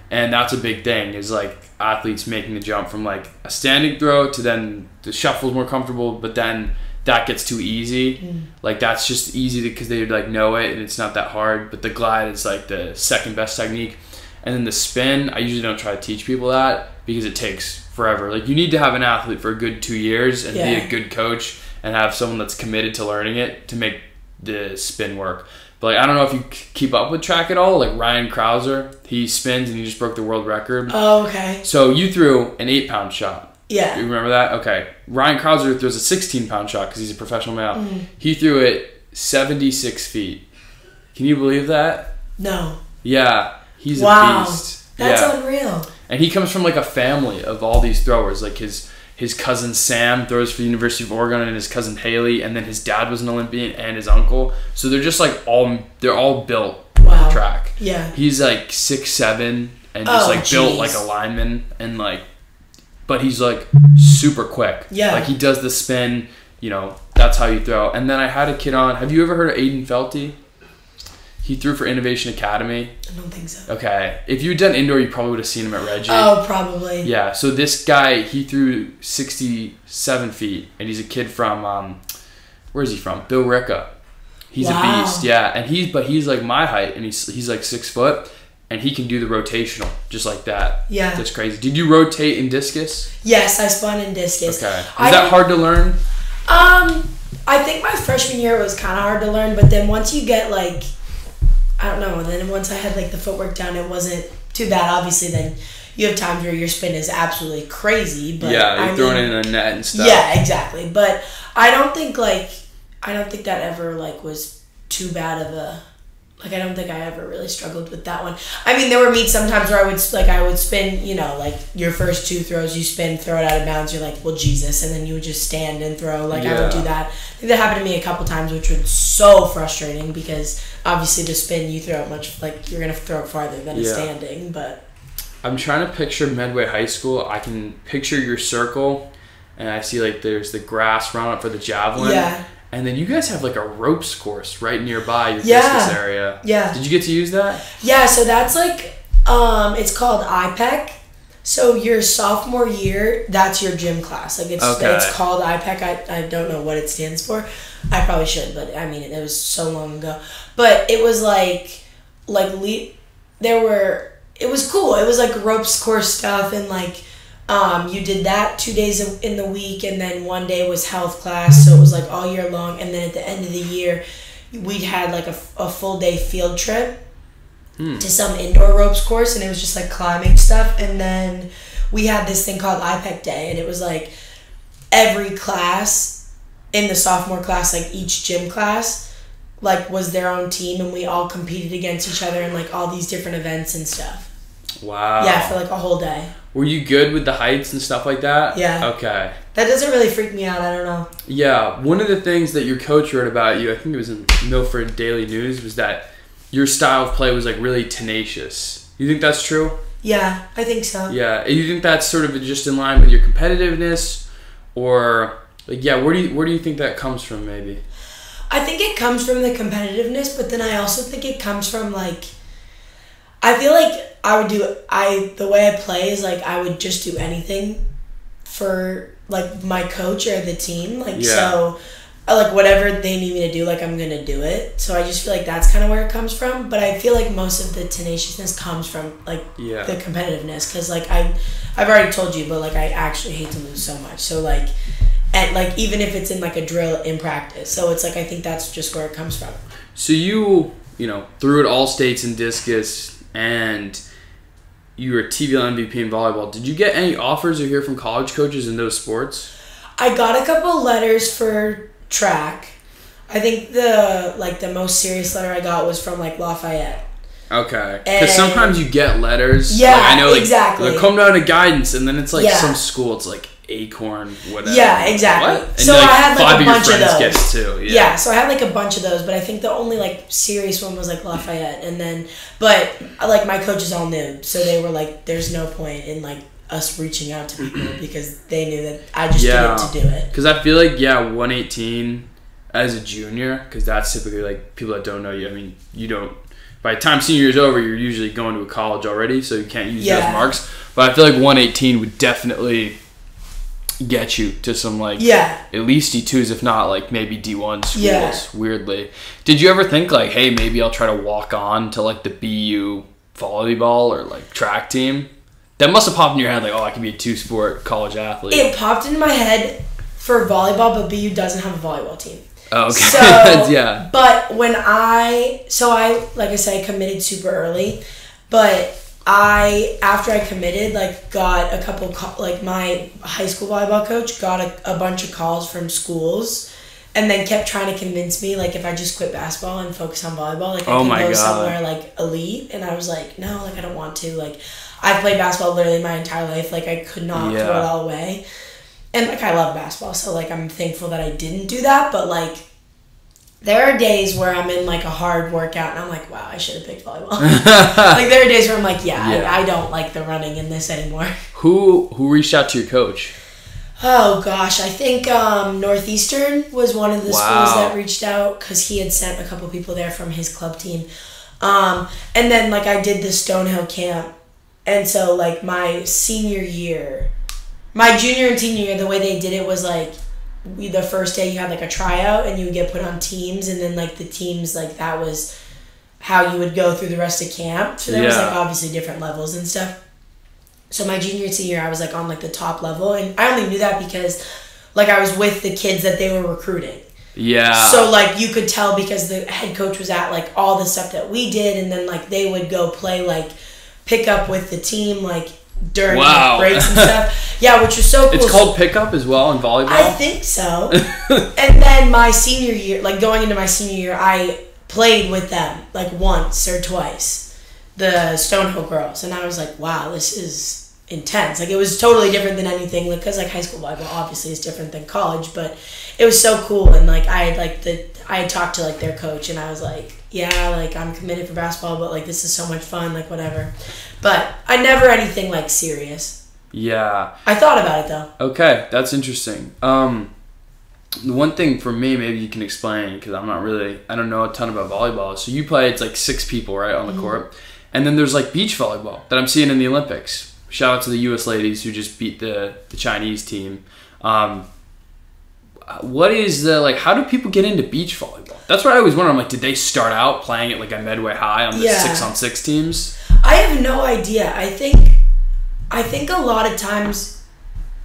A: and that's a big thing is like athletes making the jump from like a standing throw to then the shuffle's more comfortable, but then that gets too easy. Mm. Like that's just easy because they like know it and it's not that hard. But the glide is like the second best technique, and then the spin. I usually don't try to teach people that because it takes forever. Like you need to have an athlete for a good two years and be a good coach and have someone that's committed to learning it to make the spin work. But like, I don't know if you keep up with track at all. Like Ryan Crouser, he spins and he just broke the world record.
B: Oh, okay.
A: So you threw an eight pound shot.
B: Yeah.
A: You remember that? Okay. Ryan Crouser throws a 16 pound shot because he's a professional male.
B: Mm-hmm.
A: He threw it 76 feet. Can you believe that?
B: No.
A: Yeah. He's
B: Wow.
A: a beast.
B: That's
A: yeah.
B: unreal.
A: and he comes from like a family of all these throwers. Like his his cousin Sam throws for the University of Oregon, and his cousin Haley, and then his dad was an Olympian, and his uncle. So they're just like all they're all built
B: Wow.
A: for track.
B: Yeah.
A: He's like six seven and just
B: Oh,
A: like built like a lineman, and like, but he's like super quick.
B: Yeah.
A: like he does the spin. You know, that's how you throw. And then I had a kid on. Have you ever heard of Aiden Felty? He threw for Innovation Academy.
B: I don't think so.
A: Okay, if you'd done indoor, you probably would have seen him at Reggie.
B: Oh, probably.
A: Yeah, so this guy he threw sixty seven feet, and he's a kid from um, where is he from? Billerica. He's
B: Wow.
A: a beast, yeah, and he's but he's like my height, and he's he's like six foot, and he can do the rotational just like that.
B: Yeah.
A: that's crazy. Did you rotate in discus?
B: Yes, I spun in discus.
A: Okay, is
B: I
A: that hard to learn?
B: Um, I think my freshman year was kind of hard to learn, but then once you get like, I don't know, And then once I had like the footwork down, it wasn't too bad. Obviously, then you have times where your spin is absolutely crazy, but
A: yeah, you're throwing
B: mean,
A: it in a net and stuff.
B: Yeah, exactly. But I don't think like I don't think that ever like was too bad of a like I don't think I ever really struggled with that one. I mean, there were meets sometimes where I would like I would spin, you know, like your first two throws you spin, throw it out of bounds. You're like, well, Jesus, and then you would just stand and throw. Like I would do that. I think that happened to me a couple times, which was so frustrating because obviously the spin you throw it much like you're gonna throw it farther than a
A: Yeah.
B: standing, but.
A: I'm trying to picture Medway High School. I can picture your circle, and I see like there's the grass run up for the javelin.
B: Yeah.
A: And then you guys have like a ropes course right nearby your
B: Yeah.
A: discus area.
B: Yeah.
A: Did you get to use that?
B: Yeah, so that's like um it's called IPEC. So your sophomore year, that's your gym class. Like it's
A: Okay.
B: it's called IPEC. I, I don't know what it stands for. I probably should, but I mean it, it was so long ago. But it was like like le- there were it was cool. It was like ropes course stuff and like um, you did that two days in the week and then one day was health class so it was like all year long. And then at the end of the year we had like a, a full day field trip to some indoor ropes course and it was just like climbing stuff. And then we had this thing called IPEC day and it was like every class in the sophomore class like each gym class like was their own team and we all competed against each other in like all these different events and stuff.
A: Wow.
B: yeah for like a whole day
A: Were you good with the heights and stuff like that?
B: Yeah.
A: Okay.
B: that doesn't really freak me out i don't know
A: Yeah. One of the things that your coach wrote about you, I think it was in Milford Daily News, was that your style of play was like really tenacious. You think that's true?
B: yeah i think so
A: Yeah. You think that's sort of just in line with your competitiveness, or like yeah, where do you where do you think that comes from? Maybe.
B: I think it comes from the competitiveness, but then I also think it comes from like I feel like I would do I the way I play is like I would just do anything for like my coach or the team. Like
A: Yeah.
B: so I like whatever they need me to do, like I'm gonna do it. So I just feel like that's kind of where it comes from. But I feel like most of the tenaciousness comes from like
A: Yeah.
B: the competitiveness, because like I, I've already told you, but like I actually hate to lose so much. So like, and like even if it's in like a drill in practice, so it's like I think that's just where it comes from.
A: So you, you know, threw it all states in discus, and you were TVL MVP in volleyball. Did you get any offers or hear from college coaches in those sports?
B: I got a couple letters for track. I think the like the most serious letter I got was from like Lafayette.
A: Okay, because sometimes you get letters.
B: Yeah,
A: like, I know, like,
B: exactly.
A: They come down to guidance, and then it's like
B: Yeah.
A: some school. It's like Acorn, whatever.
B: Yeah, exactly.
A: What?
B: So
A: like,
B: I had, like, a bunch of those.
A: get too.
B: Yeah.
A: Yeah.
B: so I had like a bunch of those, but I think the only like serious one was like Lafayette, and then but like my coaches all knew, so they were like, "There's no point in like us reaching out to people because they knew that I just
A: Yeah.
B: did it to do it."
A: Because I feel like yeah, one eighteen as a junior, because that's typically like people that don't know you. I mean, you don't. By the time senior year's over, you're usually going to a college already, so you can't use
B: Yeah.
A: those marks. But I feel like one eighteen would definitely get you to some like
B: Yeah,
A: at least D twos, if not like maybe D one schools.
B: Yeah.
A: Weirdly, did you ever think like, hey, maybe I'll try to walk on to like the BU volleyball or like track team? That must have popped in your head, like, oh, I can be a two sport college athlete.
B: it popped into my head for volleyball, but BU doesn't have a volleyball team.
A: Oh, okay.
B: So
A: yeah.
B: But when I so I like I said I committed super early, but I after I committed like got a couple like my high school volleyball coach got a, a bunch of calls from schools. And then kept trying to convince me like if I just quit basketball and focus on volleyball, like I
A: Oh
B: could
A: my
B: go
A: God.
B: somewhere like elite. And I was like, no, like I don't want to. Like I've played basketball literally my entire life. Like I could not throw it all away. And like I love basketball, so like I'm thankful that I didn't do that. But like there are days where I'm in like a hard workout and I'm like, wow, I should have picked volleyball. like there are days where I'm like, yeah,
A: Yeah.
B: I, I don't like the running in this anymore.
A: who who reached out to your coach?
B: Oh gosh, I think um, Northeastern was one of the schools that reached out because he had sent a couple people there from his club team, um, and then like I did the Stonehill camp, and so like my senior year, my junior and senior year, the way they did it was like we the first day you had like a tryout and you would get put on teams, and then like the teams like that was how you would go through the rest of camp. So there was like obviously different levels and stuff. So my junior and senior, year, I was like on like the top level, and I only knew that because like I was with the kids that they were recruiting.
A: Yeah.
B: So like you could tell because the head coach was at like all the stuff that we did, and then like they would go play like pick up with the team like during
A: Wow.
B: breaks and stuff. Yeah, which was so cool.
A: it's called pickup as well in volleyball.
B: I think so. and then my senior year, like going into my senior year, I played with them like once or twice, the Stonehill girls, and I was like, wow, this is intense. Like it was totally different than anything, because like high school volleyball obviously is different than college, but it was so cool. And like I had like the I had talked to like their coach, and I was like, yeah, like I'm committed for basketball, but like this is so much fun, like whatever. But I never anything like serious.
A: yeah.
B: I thought about it though.
A: Okay, that's interesting. Um, the one thing for me, maybe you can explain because I'm not really, I don't know a ton about volleyball. So you play, it's like six people, right, on the
B: Mm-hmm.
A: court, and then there's like beach volleyball that I'm seeing in the Olympics. Shout out to the U.S. ladies who just beat the the Chinese team. Um, what is the like? How do people get into beach volleyball? That's what I always wonder. I'm like, did they start out playing it like a Medway High on the
B: Yeah.
A: six on six teams?
B: I have no idea. I think, I think a lot of times,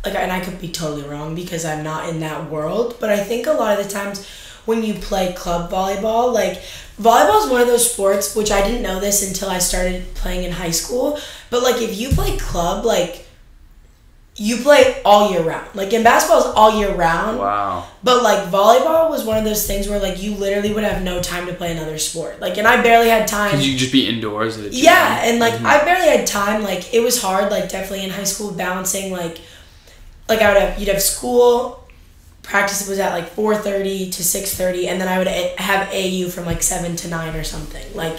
B: like, and I could be totally wrong because I'm not in that world, but I think a lot of the times when you play club volleyball, like, volleyball is one of those sports which I didn't know this until I started playing in high school. But like, if you play club, like, you play all year round. Like in basketball is all year round.
A: Wow.
B: But like volleyball was one of those things where like you literally would have no time to play another sport. Like and I barely had time.
A: Could you just be indoors at a gym?
B: Yeah, and like
A: Mm-hmm.
B: I barely had time. Like it was hard. Like definitely in high school, balancing like, like I would have you'd have school, practice was at like four thirty to six thirty, and then I would eh, have AAU from like seven to nine or something like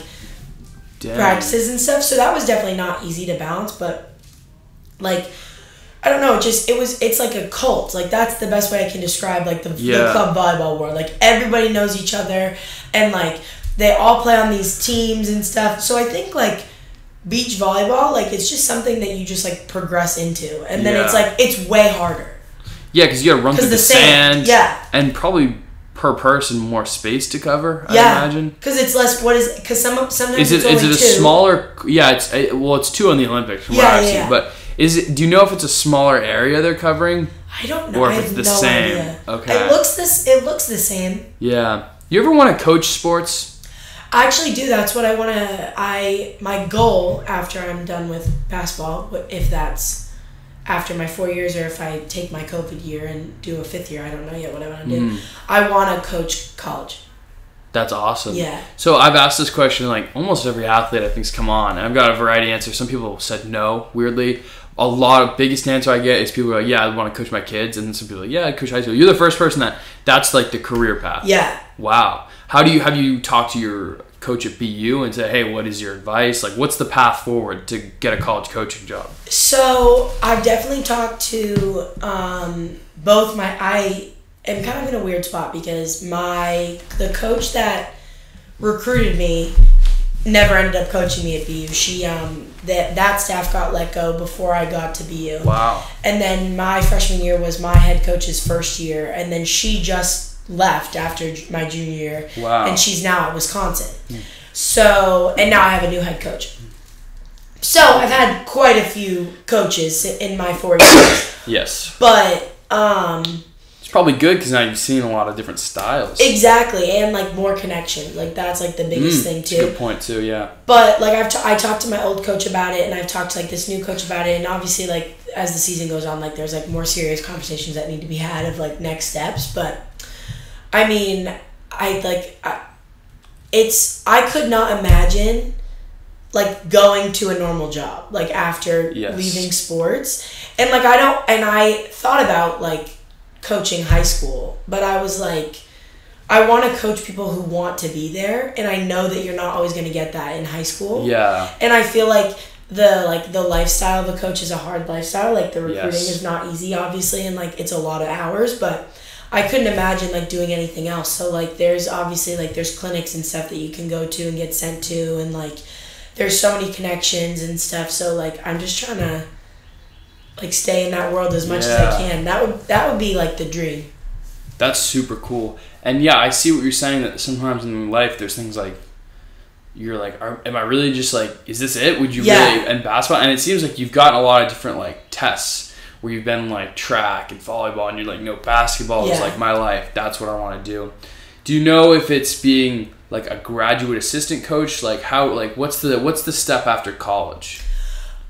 A: Dang.
B: practices and stuff. So that was definitely not easy to balance, but like. I don't know, just it was it's like a cult. Like that's the best way I can describe like the, the club volleyball world. Like everybody knows each other and like they all play on these teams and stuff. So I think like beach volleyball, like it's just something that you just like progress into. And then it's like it's way harder.
A: Yeah, because you got to run through the,
B: the sand,
A: sand.
B: yeah.
A: And probably per person more space to cover. I
B: Yeah.
A: imagine.
B: Because it's less what is because some sometimes
A: Is it
B: it's
A: is
B: only
A: it a
B: two.
A: smaller? Yeah, it's well, it's two on the Olympics from what
B: Yeah,
A: I've
B: yeah,
A: seen.
B: yeah.
A: But is it? Do you know if it's a smaller area they're covering?
B: I don't know.
A: or
B: I
A: if it's the
B: no
A: same.
B: idea.
A: Okay.
B: It looks this it looks the same.
A: Yeah. You ever want to coach sports?
B: I actually do. That's what I want to. I my goal after I'm done with basketball, if that's after my four years, or if I take my COVID year and do a fifth year, I don't know yet what I want to do.
A: Mm.
B: I want to coach college.
A: That's awesome.
B: Yeah.
A: So I've asked this question like almost every athlete I think's come on, and I've got a variety of answers. Some people said no. Weirdly, a lot of biggest answer I get is people are like, "Yeah, I want to coach my kids," and then some people are like, "Yeah, I coach high school." You're the first person that that's like the career path.
B: Yeah.
A: Wow. How do you have you talked to your coach at BU and say, "Hey, what is your advice? Like, what's the path forward to get a college coaching job?"
B: So I've definitely talked to um, both my. I am kind of in a weird spot because my the coach that recruited me never ended up coaching me at BU. She um that that staff got let go before I got to BU.
A: Wow.
B: And then my freshman year was my head coach's first year, and then she just left after my junior year,
A: Wow.
B: and she's now at Wisconsin. So, and now I have a new head coach. So I've had quite a few coaches in my four years,
A: Yes.
B: but um,
A: It's probably good because now you've seen a lot of different styles.
B: Exactly, and like more connection. Like that's like the biggest
A: Mm,
B: thing too.
A: good point too. Yeah.
B: But like I've t- I talked to my old coach about it, and I've talked to like this new coach about it, and obviously like as the season goes on, like there's like more serious conversations that need to be had of like next steps. But I mean, I like I, it's I could not imagine like going to a normal job like after
A: Yes.
B: leaving sports, and like I don't, and I thought about like coaching high school, but I was like. I want to coach people who want to be there, and I know that you're not always going to get that in high school.
A: Yeah.
B: And I feel like the like the lifestyle of a coach is a hard lifestyle. Like the recruiting
A: Yes.
B: is not easy, obviously, and like it's a lot of hours. But I couldn't imagine like doing anything else. So like there's obviously like there's clinics and stuff that you can go to and get sent to, and like there's so many connections and stuff. So like I'm just trying to like stay in that world as much as I can. That would that would be like the dream.
A: That's super cool. And yeah, I see what you're saying that sometimes in life there's things like you're like, are, am I really just like, is this it? Would you
B: Yeah.
A: really, and basketball? And it seems like you've gotten a lot of different like tests where you've been like track and volleyball and you're like, no, basketball is like my life. That's what I want to do. Do you know if it's being like a graduate assistant coach? Like how, like what's the, what's the step after college?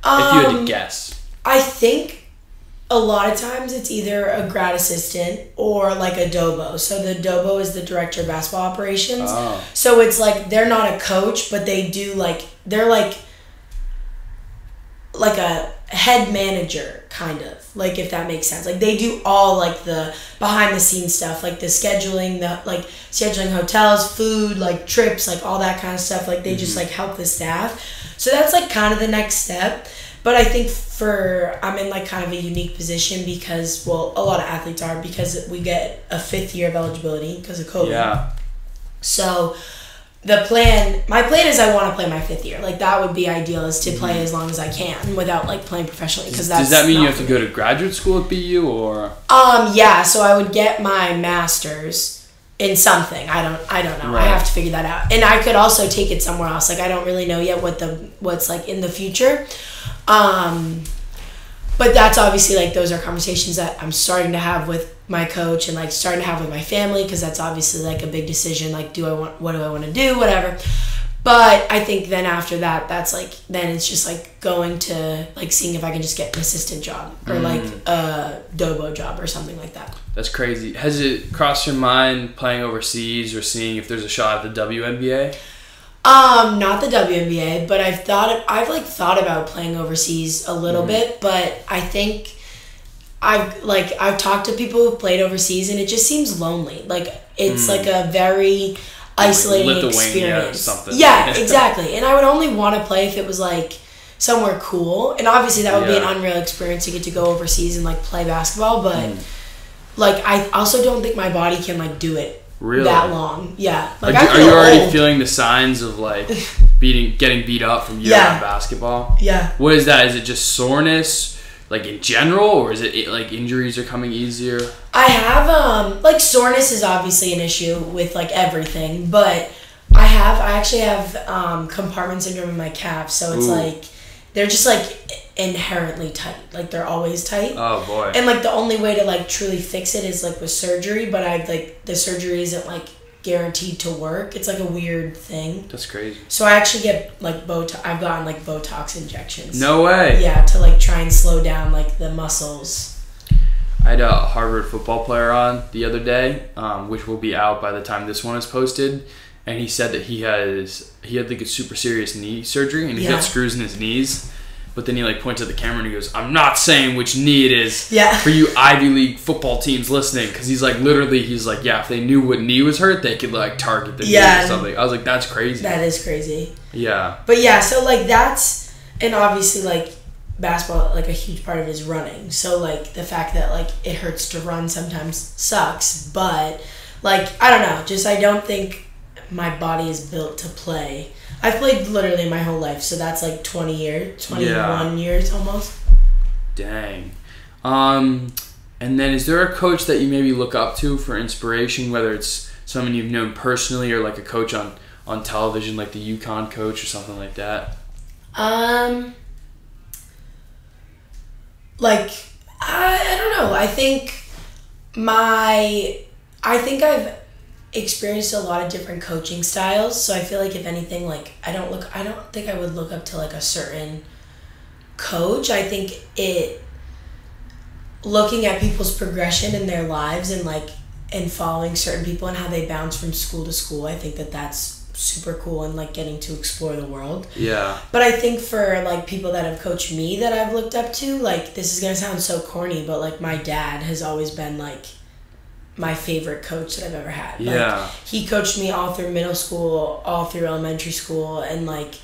A: if you had to
B: Um,
A: guess.
B: I think a lot of times it's either a grad assistant or like a dobo. So the dobo is the director of basketball operations.
A: Oh.
B: So it's like they're not a coach, but they do like they're like like a head manager kind of like if that makes sense. Like they do all like the behind the scenes stuff like the scheduling the like scheduling hotels food like trips like all that kind of stuff. Like they just mm-hmm. like help the staff. So that's like kind of the next step. But i think for i'm in like kind of a unique position because well a lot of athletes are because we get a fifth year of eligibility because of covid.
A: Yeah.
B: so the plan, my plan is I want to play my fifth year. Like that would be ideal is to play as long as I can without like playing professionally because
A: Mm-hmm. Does that mean you have to go to graduate school at BU or?
B: um, yeah, so I would get my master's in something. I don't I don't know. I have to figure that out. And I could also take it somewhere else. Like I don't really know yet what the what's like in the future. Um but that's obviously like those are conversations that I'm starting to have with my coach and like starting to have with my family because that's obviously like a big decision like do I want what do I want to do whatever but I think then after that that's like then it's just like going to like seeing if I can just get an assistant job or like a dobo job or something like that
A: That's crazy. Has it crossed your mind playing overseas or seeing if there's a shot at the WNBA?
B: Um, not the WNBA, but I've thought I've like thought about playing overseas a little
A: Mm-hmm.
B: bit, but I think I've like I've talked to people who've played overseas and it just seems lonely. Like it's like a very isolating
A: Mm. Or
B: experience.
A: something.
B: Yeah, exactly. And I would only want to play if it was like somewhere cool. And obviously that would be an unreal experience to get to go overseas and like play basketball, but
A: Mm.
B: like I also don't think my body can like do it
A: Really?
B: that long. Yeah.
A: Are,
B: Like
A: you- are you already
B: old.
A: feeling the signs of like beating, getting beat up from year
B: Yeah.
A: basketball?
B: Yeah.
A: What is that? Is it just soreness, like in general, or is it like injuries are coming easier?
B: I have um like soreness is obviously an issue with like everything, but I have I actually have um compartment syndrome in my calves, so it's
A: Ooh.
B: like they're just like inherently tight. Like they're always tight.
A: Oh boy.
B: and like the only way to like truly fix it is like with surgery, but I've like the surgery isn't like guaranteed to work. It's like a weird thing.
A: That's crazy.
B: So I actually get like Botox I've gotten like Botox injections.
A: No way.
B: Yeah, to like try and slow down like the muscles.
A: I had a Harvard football player on the other day, um, which will be out by the time this one is posted, and he said that he has he had like a super serious knee surgery and he
B: Yeah.
A: got screws in his knees. But then he like points at the camera and he goes, "I'm not saying which knee it is."
B: Yeah.
A: For you Ivy League football teams listening, because he's like literally, he's like, yeah, if they knew what knee was hurt, they could like target the knee or something. I was like, that's crazy.
B: That is crazy.
A: yeah.
B: But yeah, so like that's and obviously like basketball like a huge part of it is running. So like the fact that like it hurts to run sometimes sucks, but like I don't know, just I don't think my body is built to play. I've played literally my whole life, so that's like 20 years, 21
A: Yeah.
B: years almost.
A: Dang. Um, and then is there a coach that you maybe look up to for inspiration, whether it's someone you've known personally or like a coach on, on television, like the UConn coach or something like that?
B: Um like I, I don't know. I think my I think I've experienced a lot of different coaching styles. So I feel like if anything, like I don't look, I don't think I would look up to like a certain coach. I think it looking at people's progression in their lives and like and following certain people and how they bounce from school to school. I think that that's super cool and like getting to explore the world.
A: Yeah.
B: But I think for like people that have coached me that I've looked up to, like this is gonna sound so corny, but like my dad has always been like my favorite coach that I've ever had. Like,
A: Yeah.
B: he coached me all through middle school, all through elementary school, and like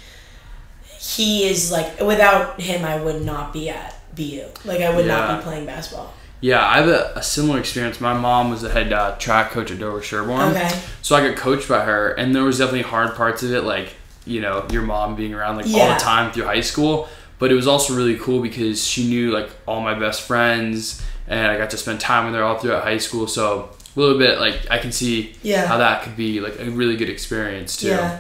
B: he is like without him I would not be at BU. Like I would not be playing basketball.
A: Yeah, I have a, a similar experience. My mom was the head uh, track coach at Dover Sherborn.
B: Okay.
A: So I got coached by her, and there was definitely hard parts of it, like you know your mom being around like all the time through high school. But it was also really cool because she knew like all my best friends, and I got to spend time with her all throughout high school. So a little bit like I can see
B: Yeah.
A: how that could be like a really good experience too.
B: Yeah.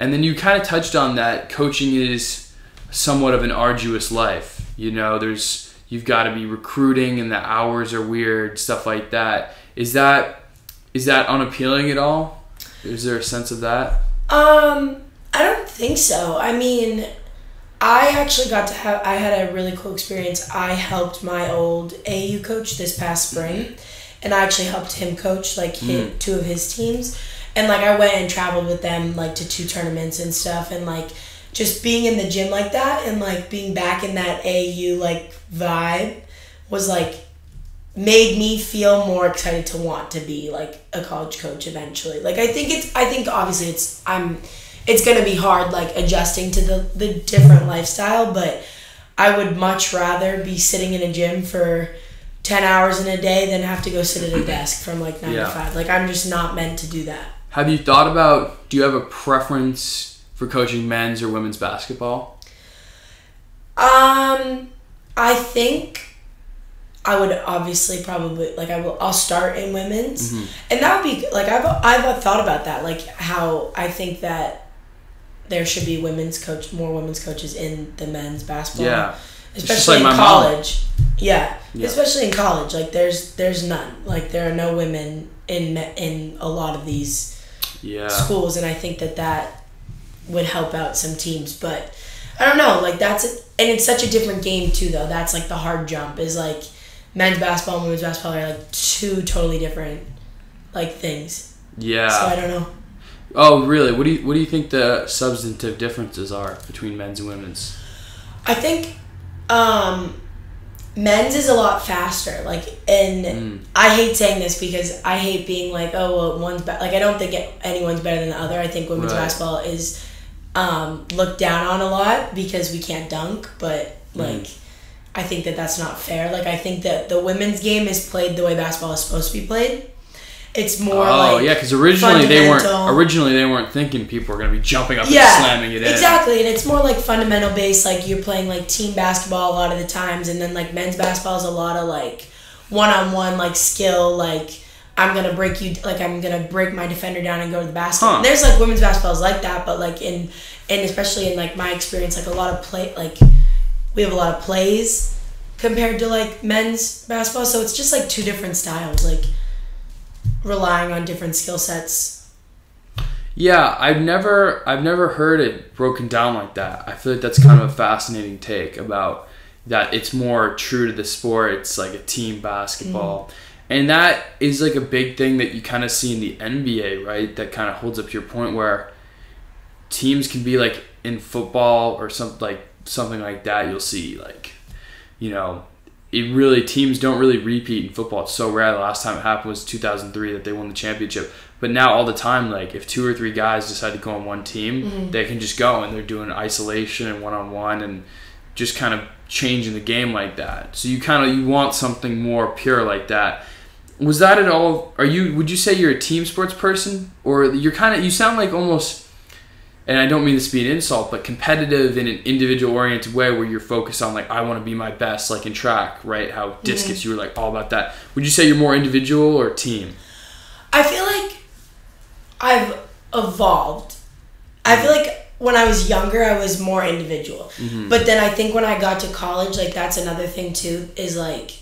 A: And then you kind of touched on that coaching is somewhat of an arduous life. You know, there's you've got to be recruiting and the hours are weird, stuff like that. Is that is that unappealing at all? Is there a sense of that?
B: Um, I don't think so. I mean, I actually got to have. I had a really cool experience. I helped my old AAU coach this past spring, and I actually helped him coach like
A: Mm.
B: two of his teams, and like I went and traveled with them like to two tournaments and stuff, and like just being in the gym like that and like being back in that AAU like vibe was like made me feel more excited to want to be like a college coach eventually. Like I think it's I think obviously it's I'm it's gonna be hard like adjusting to the, the different mm-hmm. lifestyle, but I would much rather be sitting in a gym for ten hours in a day than have to go sit at a mm-hmm. desk from like nine
A: Yeah.
B: to five. Like I'm just not meant to do that.
A: Have you thought about do you have a preference for coaching men's or women's basketball?
B: Um, I think I would obviously probably like I will. I'll start in women's, mm-hmm. and that would be like I've I've thought about that like how I think that there should be women's coach more women's coaches in the men's basketball.
A: Yeah.
B: Especially
A: like
B: in college. Yeah.
A: Yeah.
B: especially in college. Like there's there's none. Like there are no women in in a lot of these
A: Yeah.
B: schools, and I think that that would help out some teams. But I don't know, like that's and it's such a different game too, though. That's like the hard jump is like men's basketball and women's basketball are like two totally different like things.
A: Yeah.
B: So I don't know.
A: Oh, really? What do you what do you think the substantive differences are between men's and women's?
B: I think um, men's is a lot faster. Like, and
A: Mm.
B: I hate saying this because I hate being like, oh, well, one's be-. like I don't think it, anyone's better than the other. I think women's
A: Right.
B: basketball is um, looked down on a lot because we can't dunk, but like.
A: Mm.
B: I think that that's not fair. Like I think that the women's game is played the way basketball is supposed to be played. It's more
A: oh
B: like
A: yeah, because originally they weren't originally they weren't thinking people were gonna be jumping up
B: yeah,
A: and slamming it in.
B: Exactly, and it's more like fundamental based. Like you're playing like team basketball a lot of the times, and then like men's basketball is a lot of like one on one like skill. Like I'm gonna break you, like I'm gonna break my defender down and go to the basket.
A: Huh.
B: There's like women's basketball is like that, but like in and especially in like my experience, like a lot of play, like we have a lot of plays compared to like men's basketball. So it's just like two different styles, like relying on different skill sets.
A: Yeah, I've never I've never heard it broken down like that. I feel like that's kind of a fascinating take about that it's more true to the sport. It's like a team basketball. Mm-hmm. And that is like a big thing that you kind of see in the NBA, right? That kind of holds up your point where teams can be like in football or something like something like that. You'll see like, you know, it really teams don't really repeat in football. It's so rare. The last time it happened was 2003 that they won the championship. But now all the time, like if two or three guys decide to go on one team, mm-hmm. they can just go and they're doing isolation and one on one and just kind of changing the game like that. So you kind of you want something more pure like that. Was that at all? Are you? Would you say you're a team sports person, or you're kind of? You sound like almost. And I don't mean this to be an insult, but competitive in an individual oriented way where you're focused on like I want to be my best, like in track, right? How discus you were like all about that. Would you say you're more individual or team?
B: I feel like I've evolved. I feel like when I was younger, I was more individual. Mm-hmm. But then I think when I got to college, like that's another thing too, is like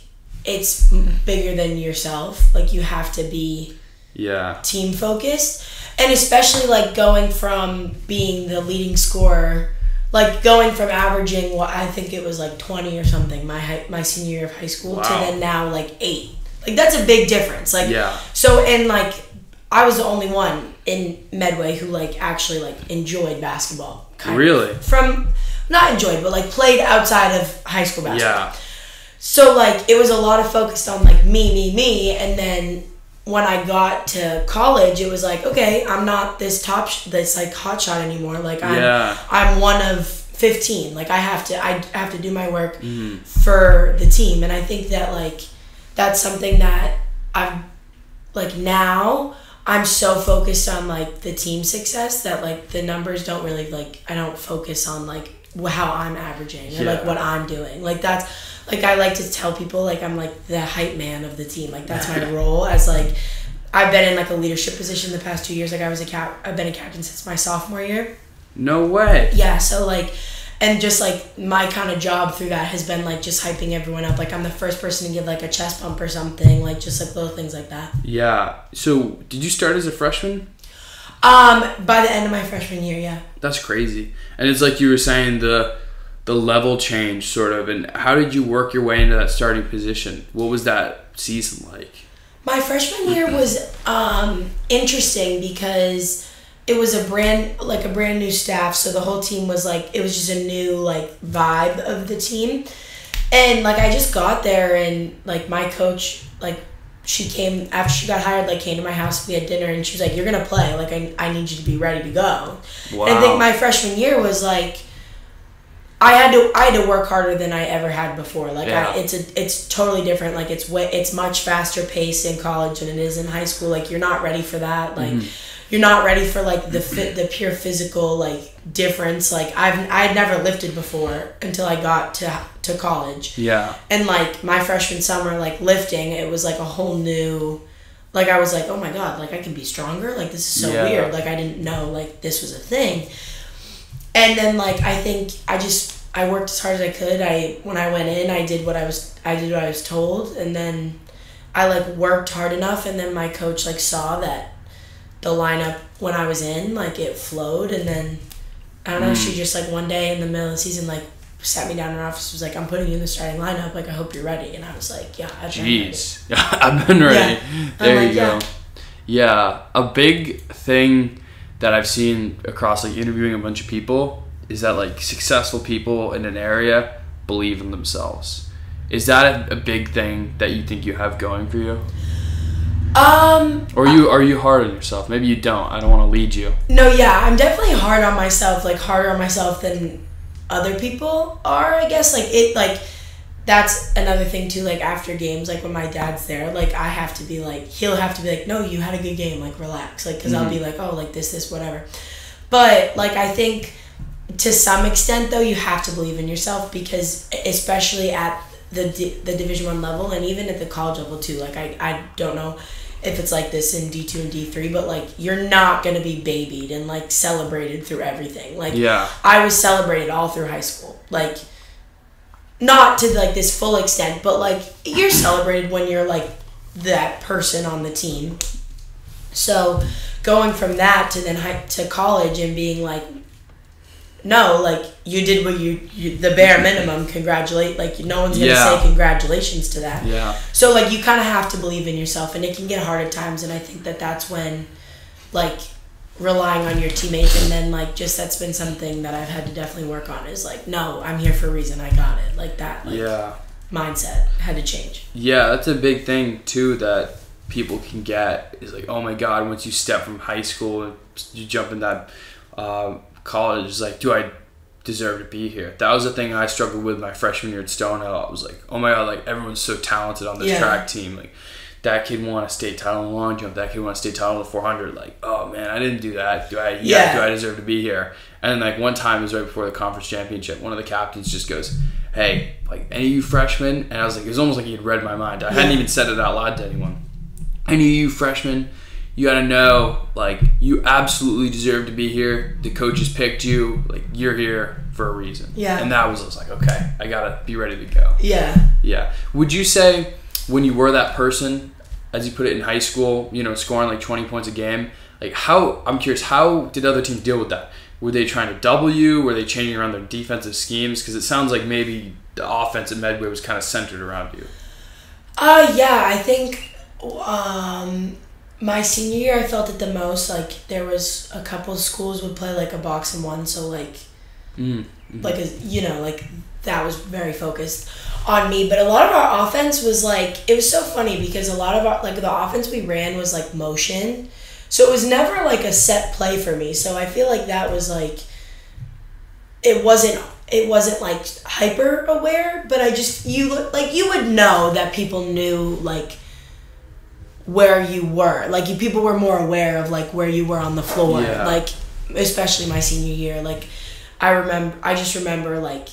B: it's bigger than yourself. Like you have to be
A: Yeah.
B: team focused and especially like going from being the leading scorer like going from averaging what i think it was like 20 or something my high, my senior year of high school to then now like 8 like that's a big difference like
A: Yeah.
B: so and like i was the only one in medway who like actually like enjoyed basketball kind of.
A: Really?
B: from not enjoyed but like played outside of high school basketball
A: Yeah.
B: so like it was a lot of focused on like me, me, me, and then when I got to college, it was like okay, I'm not this top, sh- this like hot shot anymore. Like I'm,
A: Yeah.
B: I'm one of fifteen. Like I have to, I have to do my work
A: Mm-hmm.
B: for the team, and I think that like that's something that I've like now. I'm so focused on like the team success that like the numbers don't really like I don't focus on like how I'm averaging or like what I'm doing. Like that's like I like to tell people like I'm like the hype man of the team. Like that's my role as like I've been in like a leadership position the past two years. Like I was a cap I've been a captain since my sophomore year.
A: No way.
B: Yeah, so like and just like my kind of job through that has been like just hyping everyone up. Like I'm the first person to give like a chest bump or something, like just like little things like that.
A: Yeah. So, did you start as a freshman?
B: Um, by the end of my freshman year, yeah.
A: That's crazy. And it's like you were saying the the level change sort of and how did you work your way into that starting position? What was that season like?
B: My freshman year was um, interesting because it was a brand like a brand new staff, so the whole team was like it was just a new like vibe of the team, and like I just got there and like my coach like she came after she got hired like came to my house we had dinner and she was like you're gonna play like I, I need you to be ready to go.
A: Wow.
B: And I think my freshman year was like I had to I had to work harder than I ever had before. Like
A: Yeah.
B: I, it's a it's totally different. Like it's way it's much faster pace in college than it is in high school. Like you're not ready for that. Like mm-hmm. you're not ready for like the fit the pure physical like difference. Like I've I had never lifted before until I got to to college.
A: yeah.
B: And like my freshman summer, like lifting, it was like a whole new like I was like, oh my god, like I can be stronger. Like this is so
A: Yeah.
B: weird. Like I didn't know like this was a thing. And then like I think I just I worked as hard as I could. I when I went in, I did what I was I did what I was told, and then I like worked hard enough, and then my coach like saw that the lineup when I was in like it flowed, and then I don't know.
A: Mm.
B: She just like one day in the middle of the season like sat me down in her office was like I'm putting you in the starting lineup. Like I hope you're ready, and I was like yeah. I've been ready."
A: Jeez. I've been ready. There
B: like,
A: you go.
B: yeah.
A: Yeah. A big thing that I've seen across like interviewing a bunch of people is that like successful people in an area believe in themselves. Is that a, a big thing that you think you have going for you?
B: Um.
A: Or you are you hard on yourself? Maybe you don't. I don't want to lead you.
B: No, yeah, I'm definitely hard on myself, like harder on myself than other people are, I guess. Like it like that's another thing too, like after games, like when my dad's there, like I have to be like he'll have to be like, No, you had a good game, like relax. Like because I'll be like, Oh, like this, this, whatever. But like I think to some extent though you have to believe in yourself because especially at the the division 1 level and even at the college level too. Like I, I don't know if it's like this in D2 and D3 but like you're not going to be babied and like celebrated through everything. Like
A: Yeah.
B: I was celebrated all through high school. Like not to like this full extent but like you're celebrated when you're like that person on the team. So going from that to then high, to college and being like no like you did what you, you the bare minimum congratulate like no one's gonna
A: Yeah.
B: say congratulations to that
A: Yeah.
B: so like you kind of have to believe in yourself and it can get hard at times and i think that that's when like relying on your teammates and then like just that's been something that i've had to definitely work on is like no i'm here for a reason i got it like that like
A: Yeah.
B: mindset had to change
A: Yeah, that's a big thing too that people can get is like, oh my god, once you step from high school and you jump in that uh, college, it's like, do I deserve to be here? That was the thing I struggled with my freshman year at Stonehill. I was like, oh my god, like everyone's so talented on this
B: Yeah.
A: track team. Like that kid won a state title in the long jump. That kid won a state title in the 400. Like, oh man, I didn't do that. Do I? Yeah.
B: Yeah.
A: Do I deserve to be here? And then like one time it was right before the conference championship. One of the captains just goes, "Hey, like any of you freshmen," and I was like, it was almost like he had read my mind. I hadn't even said it out loud to anyone. Any of you freshmen, you gotta know, like, you absolutely deserve to be here. The coaches picked you. Like, you're here for a reason.
B: Yeah.
A: And that was, I was like, okay, I gotta be ready to go.
B: yeah
A: Yeah. Would you say when you were that person, as you put it in high school, you know, scoring like 20 points a game, like how, I'm curious, how did other teams deal with that? Were they trying to double you? Were they changing around their defensive schemes? Because it sounds like maybe the offense at Medway was kind of centered around you.
B: Uh, yeah, I think um, my senior year, I felt it the most. Like there was a couple schools would play like a box and one, so like,
A: Mm.
B: like a you know like that was very focused on me. But a lot of our offense was like it was so funny because a lot of our like the offense we ran was like motion, so it was never like a set play for me. So I feel like that was like, it wasn't it wasn't like hyper aware, but I just you look like you would know that people knew like where you were. Like you people were more aware of like where you were on the floor.
A: Yeah.
B: Like especially my senior year. Like I remember I just remember like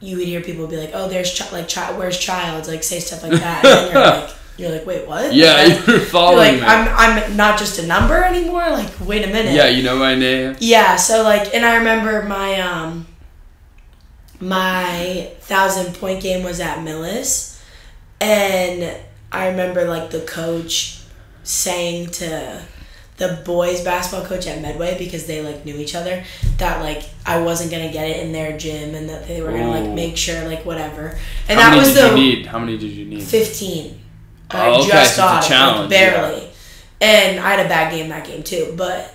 B: you would hear people be like, "Oh, there's Ch- like child, where's child?" Like say stuff like that, and you're like, you're like, "Wait, what?"
A: Yeah,
B: Like,
A: you're
B: you're like,
A: me.
B: I'm I'm not just a number anymore. Like, wait a minute.
A: yeah, you know my name.
B: Yeah, so like, and I remember my um, my thousand point game was at Millis, and I remember like the coach saying to the boys basketball coach at Medway because they like knew each other that like I wasn't gonna get it in their gym and that they were gonna like
A: Ooh.
B: make sure like whatever, and
A: How
B: that
A: many
B: was
A: did
B: the
A: you need? How many did you need?
B: 15.
A: Oh,
B: I
A: okay,
B: just
A: so
B: got
A: it's a
B: it,
A: challenge,
B: like, barely. And I had a bad game that game too, but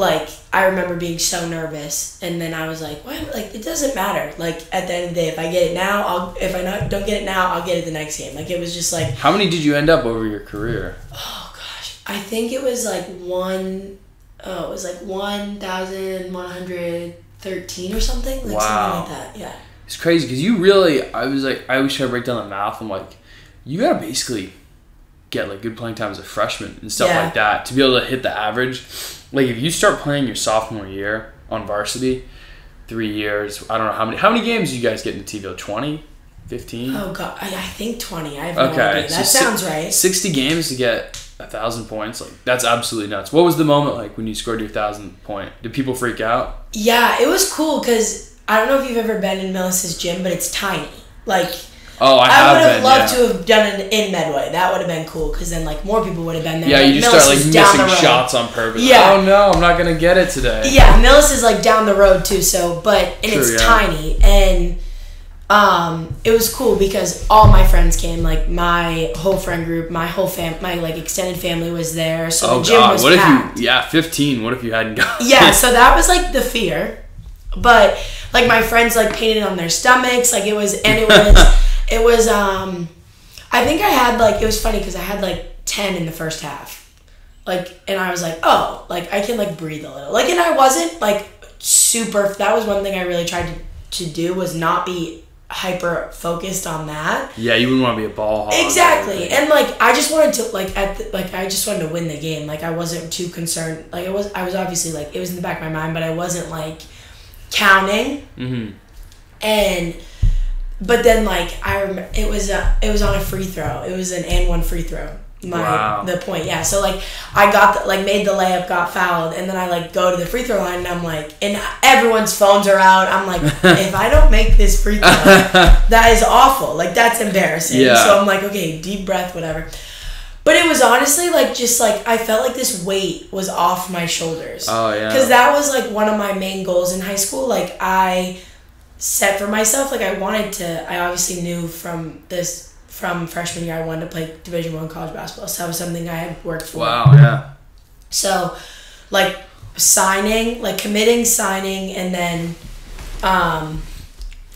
B: like I remember being so nervous, and then I was like, "Why? Like it doesn't matter. Like at the end of the day, if I get it now, I'll. If I not, don't get it now, I'll get it the next game. Like it was just like,
A: How many did you end up over your career?
B: oh gosh, I think it was like one. Oh, it was like one thousand one hundred thirteen or something. Like
A: Wow.
B: something like that. Yeah.
A: It's crazy because you really. I was like, I always try to break down the math. I'm like, you gotta basically get like good playing time as a freshman and stuff
B: Yeah.
A: like that to be able to hit the average. Like if you start playing your sophomore year on varsity, three years. I don't know how many. How many games do you guys get in the TVL? 20? 15?
B: Oh god, I, I think twenty. I have no
A: Okay,
B: idea.
A: so
B: That
A: si-
B: sounds right.
A: 60 games to get a thousand points. Like that's absolutely nuts. What was the moment like when you scored your thousand point? Did people freak out?
B: Yeah, it was cool because I don't know if you've ever been in Millis's gym, but it's tiny. Like
A: Oh, I,
B: I,
A: have
B: would have
A: been.
B: loved
A: yeah.
B: to have done it in Medway. That would have been cool because then like more people would have been there.
A: Yeah,
B: Like,
A: you just
B: Millis
A: start like
B: is down the
A: missing shots on purpose.
B: Yeah.
A: Oh no, I'm not gonna get it today.
B: Yeah, Millis is like down the road too. So, but and
A: True,
B: it's
A: yeah.
B: tiny and. Um, it was cool because all my friends came, like my whole friend group, my whole fam, my like extended family was there. So
A: Oh
B: the gym
A: god,
B: was
A: what
B: packed.
A: if you? Yeah, 15. What if you hadn't gone?
B: yeah so that was like the fear but like my friends like painted on their stomachs like it was and it was it was um i think i had like it was funny because i had like 10 in the first half like and i was like oh like i can like breathe a little like and i wasn't like super that was one thing i really tried to, to do was not be hyper focused on that
A: Yeah, you wouldn't want to be a ball hog.
B: Exactly, and like I just wanted to like at the, like I just wanted to win the game. Like I wasn't too concerned. Like it was I was obviously like it was in the back of my mind, but I wasn't like counting.
A: Mhm.
B: And but then like I rem- it was a it was on a free throw. It was an and one free throw. My
A: Wow.
B: the point, yeah. So like I got the, like made the layup, got fouled, and then I like go to the free throw line, and I'm like, and everyone's phones are out. I'm like, if I don't make this free throw, that is awful. Like that's embarrassing.
A: Yeah.
B: So I'm like, okay, deep breath, whatever. But it was honestly like just like I felt like this weight was off my shoulders.
A: Oh yeah.
B: Because that was like one of my main goals in high school. Like I set for myself, like I wanted to. I obviously knew from this from freshman year I wanted to play Division One college basketball. So that was something I had worked for.
A: Wow. Yeah.
B: So, like signing, like committing, signing, and then um,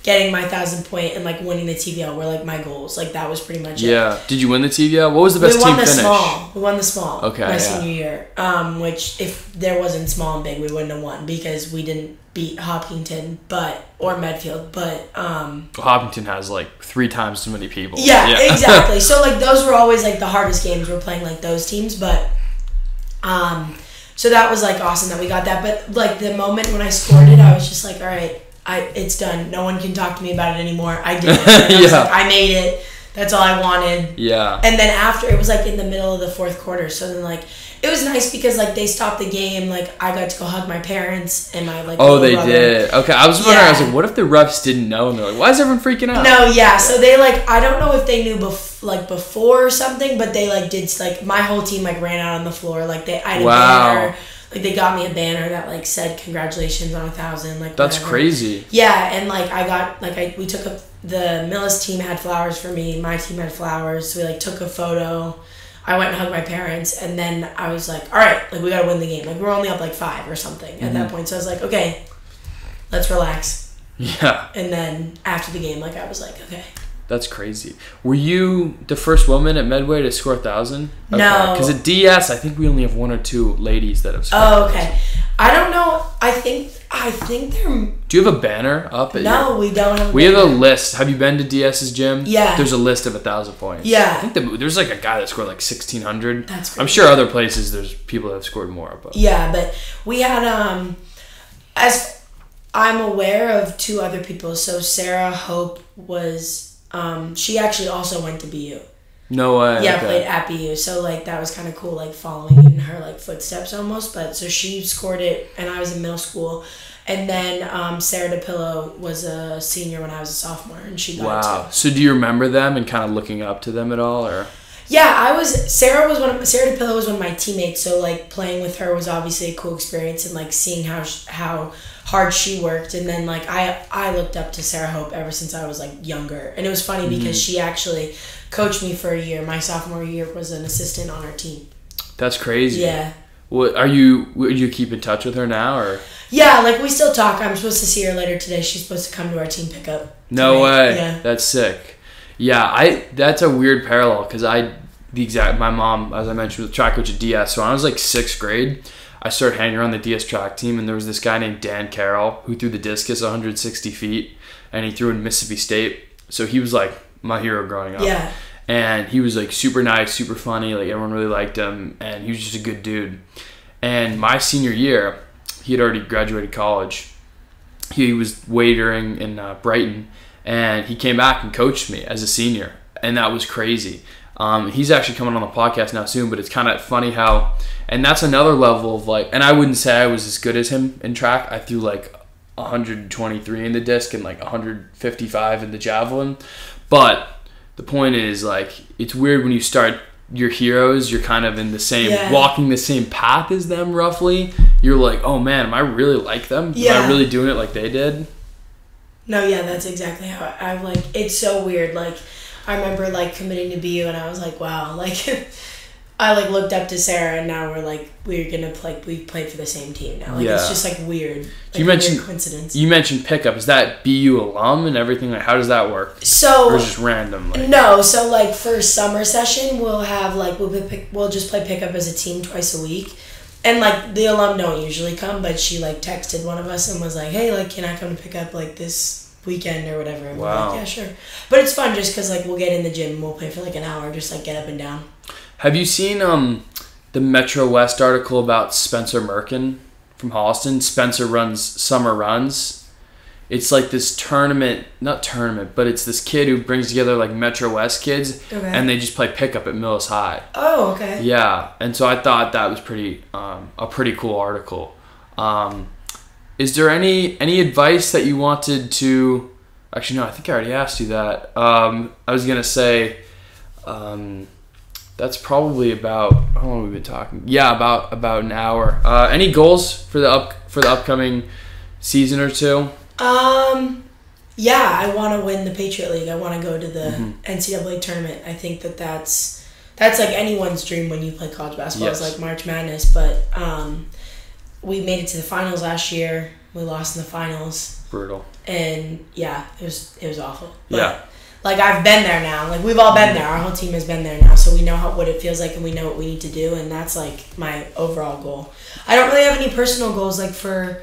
B: getting my thousand point and like winning the TVL were like my goals. Like that was pretty much it.
A: Yeah. Did you win the TVL? What was the best
B: we won the
A: finish?
B: small. We won the small.
A: Okay,
B: My
A: yeah.
B: senior year. Um, which if there wasn't small and big, we wouldn't have won because we didn't beat Hopkinton, but or Medfield, but um.
A: Hopkinton has like three times too many people.
B: Yeah, exactly. So like those were always like the hardest games. We're playing like those teams, but um, so that was like awesome that we got that. But like the moment when I scored it, I was just like, all right, I it's done. No one can talk to me about it anymore. I did it. I
A: Yeah.
B: like, I made it. That's all I wanted.
A: yeah.
B: And then after it was like in the middle of the fourth quarter, so then like it was nice because like they stopped the game. Like I got to go hug my parents and my like.
A: Oh, they
B: brother.
A: did. Okay, I was wondering. I was like, what if the refs didn't know? And they're like, why is everyone freaking out?
B: No, yeah. So they like I don't know if they knew bef- like before or something, but they like did like my whole team like ran out on the floor. Like they I had a
A: Wow.
B: banner. Like they got me a banner that like said congratulations on a thousand. Like
A: That's
B: whatever.
A: crazy.
B: Yeah, and like I got like I we took a the Millis team had flowers for me. My team had flowers. So we like took a photo. I went and hugged my parents, and then I was like, "All right, like we gotta win the game. Like we're only up like five or something at
A: Mm-hmm.
B: that point." So I was like, "Okay, let's relax."
A: Yeah,
B: And then after the game, like I was like, "Okay."
A: That's crazy. Were you the first woman at Medway to score a thousand?
B: No.
A: Because at DS, I think we only have one or two ladies that have scored.
B: Oh,
A: 1,000.
B: okay. I don't know. I think I think they're
A: Do you have a banner up at your
B: no. We don't have.
A: We have a
B: banner.
A: list. Have you been to DS's gym?
B: Yeah.
A: There's a list of a thousand points.
B: Yeah.
A: I think the, there's like a guy that scored like sixteen hundred.
B: That's
A: I'm sure other places there's people that have scored more, but
B: Yeah, but we had um as I'm aware of two other people. So Sarah Hope was um she actually also went to BU.
A: no way.
B: Yeah,
A: okay.
B: played at BU. So like that was kind of cool like following in her like footsteps almost, but so she scored it and I was in middle school. And then um, Sarah DePillo was a senior when I was a sophomore, and she got it.
A: Wow. So do you remember them and kind of looking up to them at all, or?
B: Yeah, I was Sarah was one of Sarah DePillo was one of my teammates, so like playing with her was obviously a cool experience and like seeing how how hard she worked and then like I I looked up to Sarah Hope ever since I was like younger. And it was funny because mm-hmm. she actually coached me for a year. My sophomore year was an assistant on our team.
A: That's crazy.
B: Yeah.
A: What are you? Would you keep in touch with her now, or?
B: Yeah, like we still talk. I'm supposed to see her later today. She's supposed to come to our team pickup.
A: No
B: today.
A: way.
B: Yeah.
A: That's sick. Yeah, I. That's a weird parallel because I, the exact. My mom, as I mentioned, was track coach at DS. So when I was like sixth grade, I started hanging around the DS track team, and there was this guy named Dan Carroll who threw the discus 160 feet, and he threw in Mississippi State. So he was like my hero growing up.
B: Yeah.
A: and he was like super nice, super funny. Like everyone really liked him, and he was just a good dude. And my senior year, he had already graduated college. He was waitering in uh, Brighton, and he came back and coached me as a senior, and that was crazy. Um, he's actually coming on the podcast now soon, but it's kind of funny how, and that's another level of like, and I wouldn't say I was as good as him in track. I threw like 123 in the disc and like 155 in the javelin, but the point is like it's weird when you start your heroes you're kind of in the same
B: Yeah.
A: walking the same path as them roughly you're like oh man am i really like them Yeah. am i really doing it like they did
B: No, yeah, that's exactly how I, I'm like. It's so weird. Like, I remember like committing to BU, and I was like, wow, like, I like looked up to Sarah, and now we're like, we're gonna play. We played for the same team now. Like,
A: Yeah.
B: it's just like weird. Like,
A: you mentioned-
B: coincidence.
A: you mentioned pickup is that bu alum and everything like how does that work
B: So
A: it just random like
B: no, so like for summer session, we'll have like we'll be pick, we'll just play pickup as a team twice a week. And like the alum don't usually come, but she like texted one of us and was like, "Hey, like, can I come to pick up like this weekend or whatever?" And
A: Wow.
B: like, "Yeah, sure." But it's fun just because like we'll get in the gym and we'll play for like an hour, just like get up and down.
A: have you seen um the metro west article about spencer merkin from holliston spencer runs summer runs it's like this tournament not tournament but it's this kid who brings together like metro west kids
B: Okay.
A: and they just play pickup at millis high
B: Oh, okay.
A: Yeah, and so I thought that was pretty um, a pretty cool article. Um, is there any any advice that you wanted to? Actually, no. I think I already asked you that. Um, I was gonna say, um, that's probably about how long we've we been talking? Yeah, about about an hour. Uh, any goals for the up for the upcoming season or two?
B: Um, yeah, I want to win the Patriot League. I want to go to the
A: Mm-hmm.
B: NCAA tournament. I think that that's that's like anyone's dream when you play college basketball. It's like March Madness, but um, we made it to the finals last year. We lost in the finals,
A: Brutal.
B: and yeah, it was it was awful. But,
A: Yeah.
B: Like I've been there now. Like we've all been there. Our whole team has been there now, so we know how what it feels like, and we know what we need to do, and that's like my overall goal. I don't really have any personal goals. Like for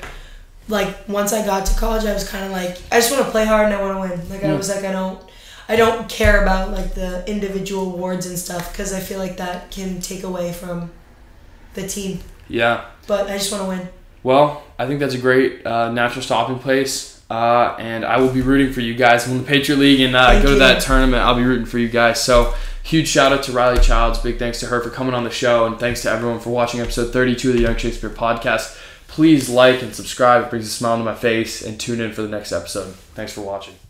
B: like once I got to college, I was kind of like I just want to play hard and I want to win. Like I
A: Mm.
B: was like I don't I don't care about like the individual awards and stuff because I feel like that can take away from the team.
A: Yeah.
B: But I just want to win.
A: Well, I think that's a great uh, natural stopping place. Uh, and I will be rooting for you guys win the Patriot League and uh, go to that tournament. I'll be rooting for you guys. So huge shout out to Riley Childs. Big thanks to her for coming on the show, and thanks to everyone for watching episode 32 of the Young Shakespeare podcast. Please like and subscribe. It brings a smile to my face, and tune in for the next episode. Thanks for watching.